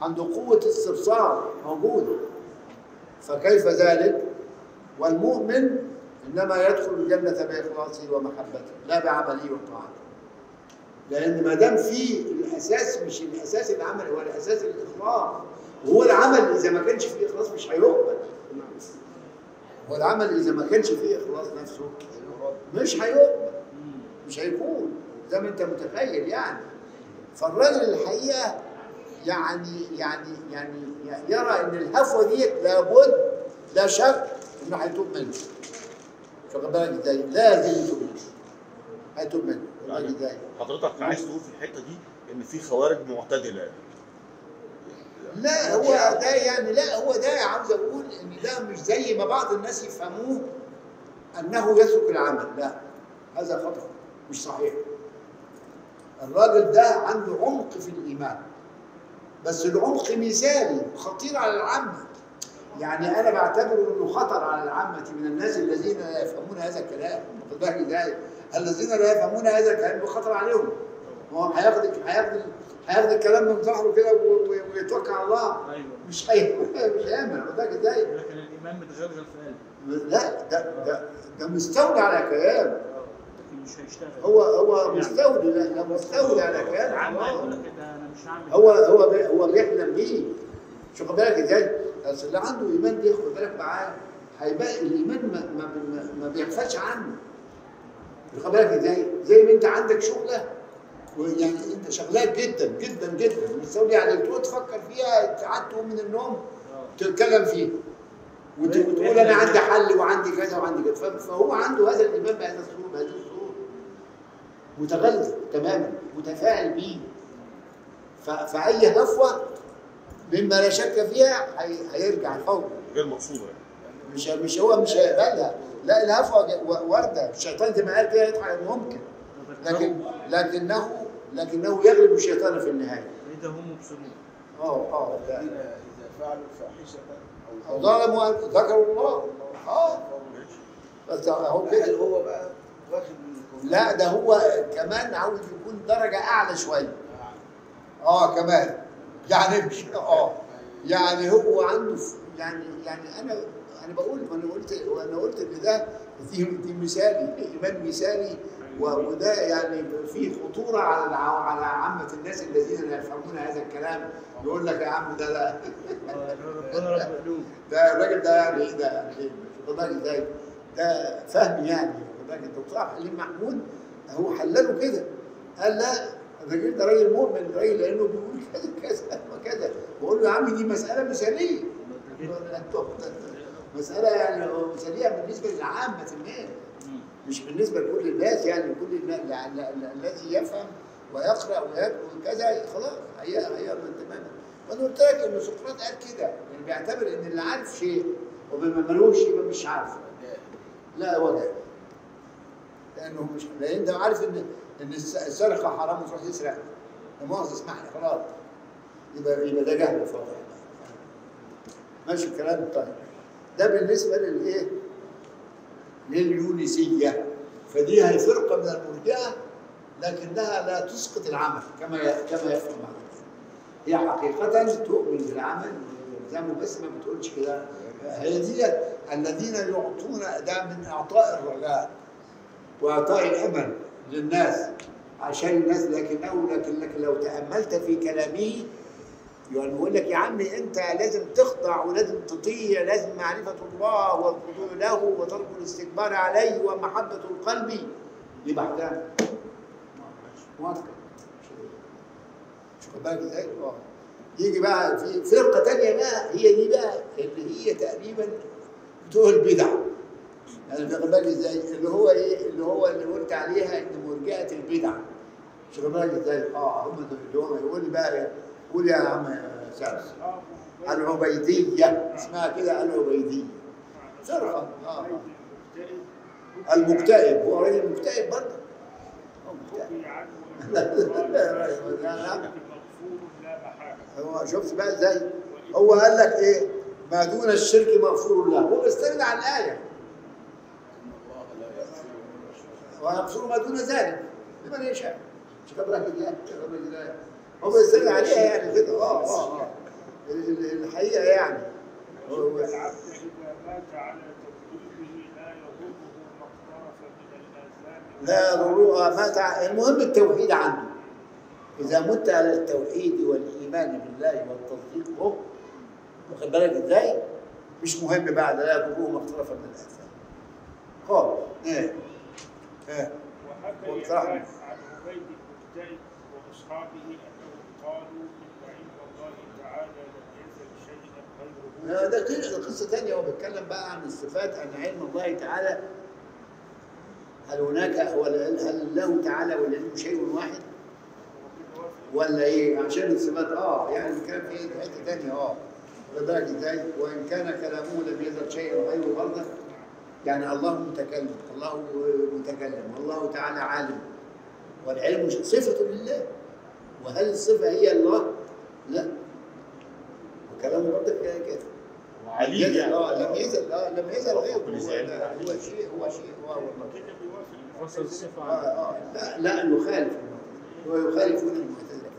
عنده قوة استبصار موجودة. فكيف ذلك؟ والمؤمن إنما يدخل الجنة بإخلاصه ومحبته لا بعمله وطاعته لأن ما دام في الأساس مش الأساس العمل هو الأساس الإخلاص. وهو العمل إذا ما كانش فيه إخلاص مش هيقبل. هو العمل إذا ما كانش فيه إخلاص نفسه مش هيقبل. مش هيكون. زي ما أنت متخيل يعني. فالراجل الحقيقة يعني يعني يعني يرى إن الهفوة دي لابد لا شك إنه هيتوب منه. مش واخد بالك إزاي؟ لازم هيتوب منه. الراجل إزاي؟ حضرتك عايز تقول في الحتة دي إن في خوارج معتدلة؟ لا هو ده يعني لا هو ده عاوز أقول إن ده مش زي ما بعض الناس يفهموه أنه يترك العمل. لا هذا خطأ مش صحيح. الراجل ده عنده عمق في الإيمان. بس العمق مثالي خطير على العامه يعني أنا بعتبره إنه خطر على العامة من الناس الذين لا يفهمون هذا الكلام. واخد بالك إزاي؟ الذين لا يفهمون هذا الكلام خطر عليهم. هو هياخد هياخد هياخد الكلام من ظهره كده ويتوكل على الله. أيوه. مش هي <laughs> مش هيعمل. واخد بالك إزاي؟ لكن الإيمان متغلغل في قلبه. لا ده ده ده مستولي على لكن مش هيشتغل. هو هو مستولي لا مستولي على كيان عم يقول الله. لك ده أنا مش هعمل هو هو هو بيحلم بيه. شو خد بالك إزاي؟ بس اللي عنده إيمان دي خد بالك معاه هيبقى الإيمان ما ما, ما, بيغفلش عنه. خد بالك إزاي؟ زي ما أنت عندك شغلة ويعني أنت شغلات جدا جدا جدا. مستولي عليك تقعد تفكر فيها ساعات تقوم من النوم تتكلم فيها. وت- وتقول أنا عندي حل وعندي كذا وعندي كذا. فهو عنده هذا الإيمان بهذا الصورة بهذه الصورة متغلغل تماما متفاعل بيه. فأي هفوة مما لا شك فيها هي- هيرجع فورا غير مقصوده يعني. مش مش هو مش هيقبلها لا الهفوة ورده الشيطان زي ما قال كده يطلع ممكن. لكن لكنه لكنه يغلب الشيطان في النهاية. فإذا هم مبصرون. آه آه إذا فعلوا فاحشة أو ظلموا. ذكروا الله. آه. بس هو كده. هو بقى واخد من الكفر؟ لا ده هو كمان عاوز يكون درجة أعلى شوية. آه كمان. يعني مش آه. يعني هو عنده يعني يعني أنا أنا بقول وأنا قلت وأنا قلت إن ده دي, دي مثالي إيمان مثالي وده يعني فيه خطورة على على عامة الناس الذين لا يفهمون هذا الكلام. يقول لك يا عم ده لا <laughs> ده الراجل ده يعني إيه ده؟ يعني الراجل ده ده فهم يعني. الدكتور عبد الحليم محمود هو حلله كده؟ قال لا الراجل ده راجل مؤمن راجل لأنه بيقول كذا كذا <laughs> وكذا. بقول له يا عم دي مسألة مثالية. <laughs> مسألة يعني مثالية بالنسبة لعامه الناس مش بالنسبة لكل الناس يعني كل الذي يفهم ويقرأ ويكتب كذا خلاص هي هيأمن تماما. وأنا قلت لك إن سقراط قال كده يعني بيعتبر إن اللي عارف شيء وما ملوش يبقى مش عارفه. لا ولا لأنه مش لأن انت عارف إن إن الس- السرقة حرام وتروح تسرق مؤاخذه اسمح لي خلاص. يبقى يبقى ده جهل فاضح ماشي الكلام؟ طيب. ده بالنسبة للإيه؟ لليونسيه فدي هي فرقة من المرجئة لكنها لا تسقط العمل كما كما يفهم بعض. هي حقيقة تؤمن بالعمل ويلزمه بس ما بتقولش كده. هي دي الذين يعطون ده من إعطاء الرجاء وإعطاء الأمل. للناس عشان الناس لكن لكن لو تأملت في كلامه يعني لك يا عمي أنت لازم تخضع ولازم تطيع لازم معرفة الله والخضوع له وترك الاستكبار عليه ومحبة القلب. دي بحثها موافقة. شوف بالك إزاي؟ يجي بقى في فرقة تانية بقى هي دي بقى اللي هي تقريبا بتوع البدع واخد بالك إزاي؟ اللي هو إيه؟ اللي هو اللي قلت عليها إن مرجئة البدع. شوف بالك إزاي؟ آه هم اللي هو يقول لي بقى قول يا عم سامس العبيدية. اسمها كده العبيدية. فرقه آه المكتئب. هو راجل مكتئب برضه؟ <laughs> هو شفت بقى إزاي؟ هو قال لك إيه؟ ما دون الشرك مغفور له، هو استند على الآية. ويغفر ما دون ذلك. لمن يشاء. بالك إزاي؟ شوف بالك إزاي؟ هو بيستند عليها يعني. كده آه آه آه. ال- ال- الحقيقة يعني. هو- العبد إذا مات على لا يضره ما اقترف من الآثام. لا ضرورة ما تع... المهم التوحيد عنده. إذا مت على التوحيد والإيمان بالله والتصديق به واخد بالك إزاي؟ مش مهم بعد لا يضره ما اقترف من الآثام. خالص. إيه. إيه. وحكى. يحيى عن عبيد المكتئب وأصحابه أنهم قالوا إن علم الله تعالى لم يزل شيئا غيره. ده قصة قصة تانية. هو بيتكلم بقى عن الصفات أن علم الله تعالى. هل هناك هل هل له تعالى والعلم شيء واحد؟ ولا إيه؟ عشان الصفات آه يعني كان في حتة ثانية آه. لذلك إزاي وإن كان كلامه لم يزل شيئا غيره برضه. يعني الله متكلم الله متكلم والله تعالى عالم. والعلم صفة لله. وهل الصفة هي الله؟ لا. وكلامه برضه كده. يزل يعني. آه لم يزل آه لم يزل غيره. كل هو, شيء هو شيء هو والله. الصفة آه آه لا لا يخالف هو يخالفون المعتزلة.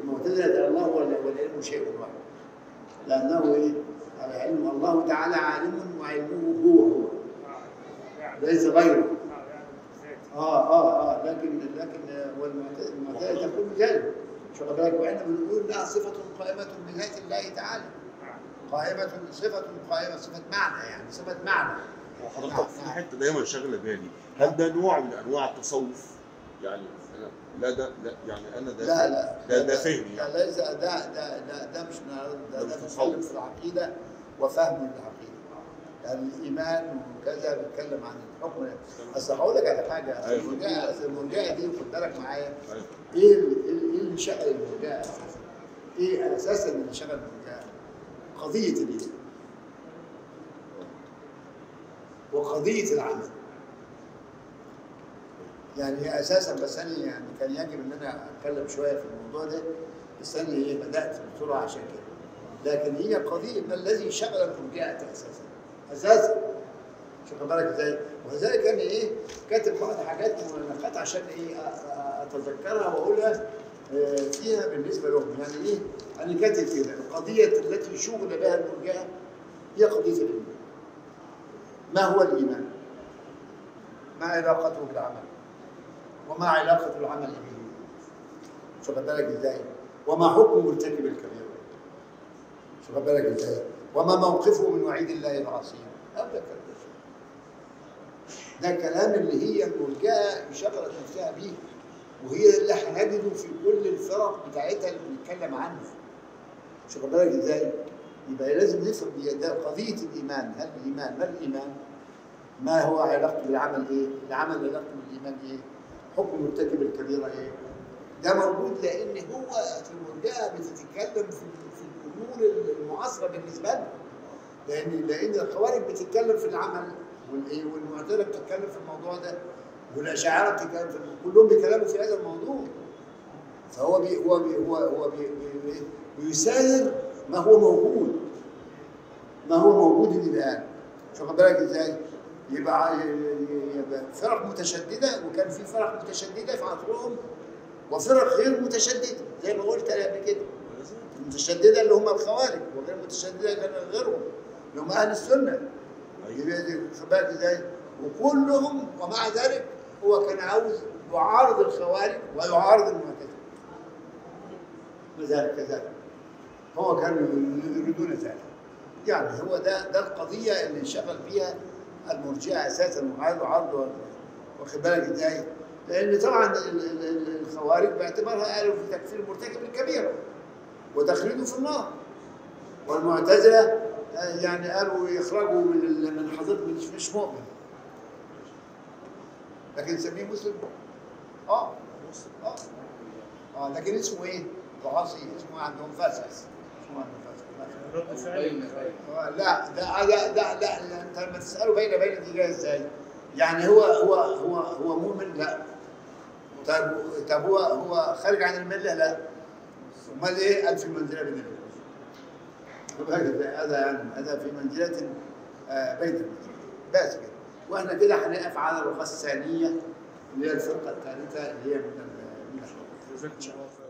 المعتزلة الله ولا والعلم شيء واحد. لأنه إيه؟ العلم الله تعالى عالم وعلمه هو هو. ليس غيره. آه آه آه لكن لكن المعتزلة تقول بذلك شو بالك؟ وإحنا بنقول انها صفة قائمة بذات الله تعالى. قائمة صفة قائمة صفة معنى يعني صفة معنى. وحضرتك في حتة دايما شاغلة بالي. هل ده نوع من أنواع التصوف؟ يعني لا ده لا يعني أنا ده لا لا ده ده فهمي يعني. لا ليس ده ده ده ده مش ده ده ده مش بيتكلم تصوف. في العقيدة. وفهم العقيده يعني الإيمان وكذا بيتكلم عن الحكم أصل هقول لك على حاجة أيوة. المرجئه أصل المرجئه دي خد بالك معايا أيوة. إيه إيه اللي شغل المرجئه أساسا؟ إيه أساسا اللي شغل المرجئه؟ قضية الإيمان وقضية العمل يعني هي أساسا بس أنا يعني كان يجب إن أنا أتكلم شوية في الموضوع ده بس أنا إيه بدأت بسرعة عشان كده لكن هي قضية ما الذي شغل المرجئه أساسا أساسا شوف بالك إزاي ولذلك أنا إيه كاتب بعض حاجات ملخصات عشان إيه أ- أ- أتذكرها وأقولها آه، فيها بالنسبة لهم يعني إيه أنا كاتب كده القضية التي شغل بها المرجئة هي قضية الإيمان ما هو الإيمان؟ ما علاقته بالعمل؟ وما علاقة العمل به؟ شوف بالك إزاي؟ وما حكم مرتكب الكبيره؟ شوف بالك إزاي؟ وما موقفه من وعيد الله العظيم؟ كلام ده كلام اللي هي المرجئه شغلت نفسها بيه وهي اللي هنجده في كل الفرق بتاعتها اللي بنتكلم عنها شوف بالك إزاي؟ يبقى لازم نفهم ده قضية الإيمان هل الإيمان ما الإيمان؟ ما هو علاقته بالعمل إيه؟ العمل علاقته بالإيمان إيه؟ حكم مرتكب الكبيرة إيه؟ ده موجود لأن هو في المرجئه بتتكلم في الأمور المعاصرة بالنسبة لنا. لأن لأن الخوارج بتتكلم في العمل والايه والمعتزله بتتكلم في الموضوع ده والاشاعره بتتكلم في كلهم بيتكلموا في هذا الموضوع. فهو بي هو بي هو هو بي بي بي بيساير ما هو موجود. ما هو موجود الآن. شوف بالك إزاي؟ يبقى يبقى فرق متشددة وكان في فرق متشددة في عصرهم وفرق غير متشددة زي ما قلت أنا قبل كده. المتشدده اللي هم الخوارج وغير متشددة كان غيرهم. اللي هم أهل السنة. خد بالك إزاي؟ وكلهم ومع ذلك هو كان عاوز يعارض الخوارج ويعارض المعتزلة. وذلك كذلك. هو كانوا يريدون ذلك. يعني هو ده ده القضية اللي انشغل بيها المرجئة أساسا وعرضوا عرض واخد بالك إزاي؟ لأن طبعا ال- ال- ال- الخوارج باعتبارها قالوا في تكفير مرتكب الكبيره وتخليده في النار. والمعتزلة آه، يعني قالوا يخرجوا من من حضرتك مش مش مؤمن. لكن نسميه مسلم. آه آه. آه لكن اسمه إيه؟ العاصي. اسمه عندهم فاسق اسمه عندهم فعل. آه، لا ده ده ده لا أنت لما تسأله بين بين دي جاية إزاي؟ يعني هو هو هو هو مؤمن؟ لا. طب طب هو هو خارج عن الملة؟ لا. أمال إيه؟ في منزلة بين المله هذا يعني هذا في منزلة آه، بين بس كده. وإحنا كده هنقف على الرخصة الثانية اللي هي الفرقة الثالثة اللي هي من من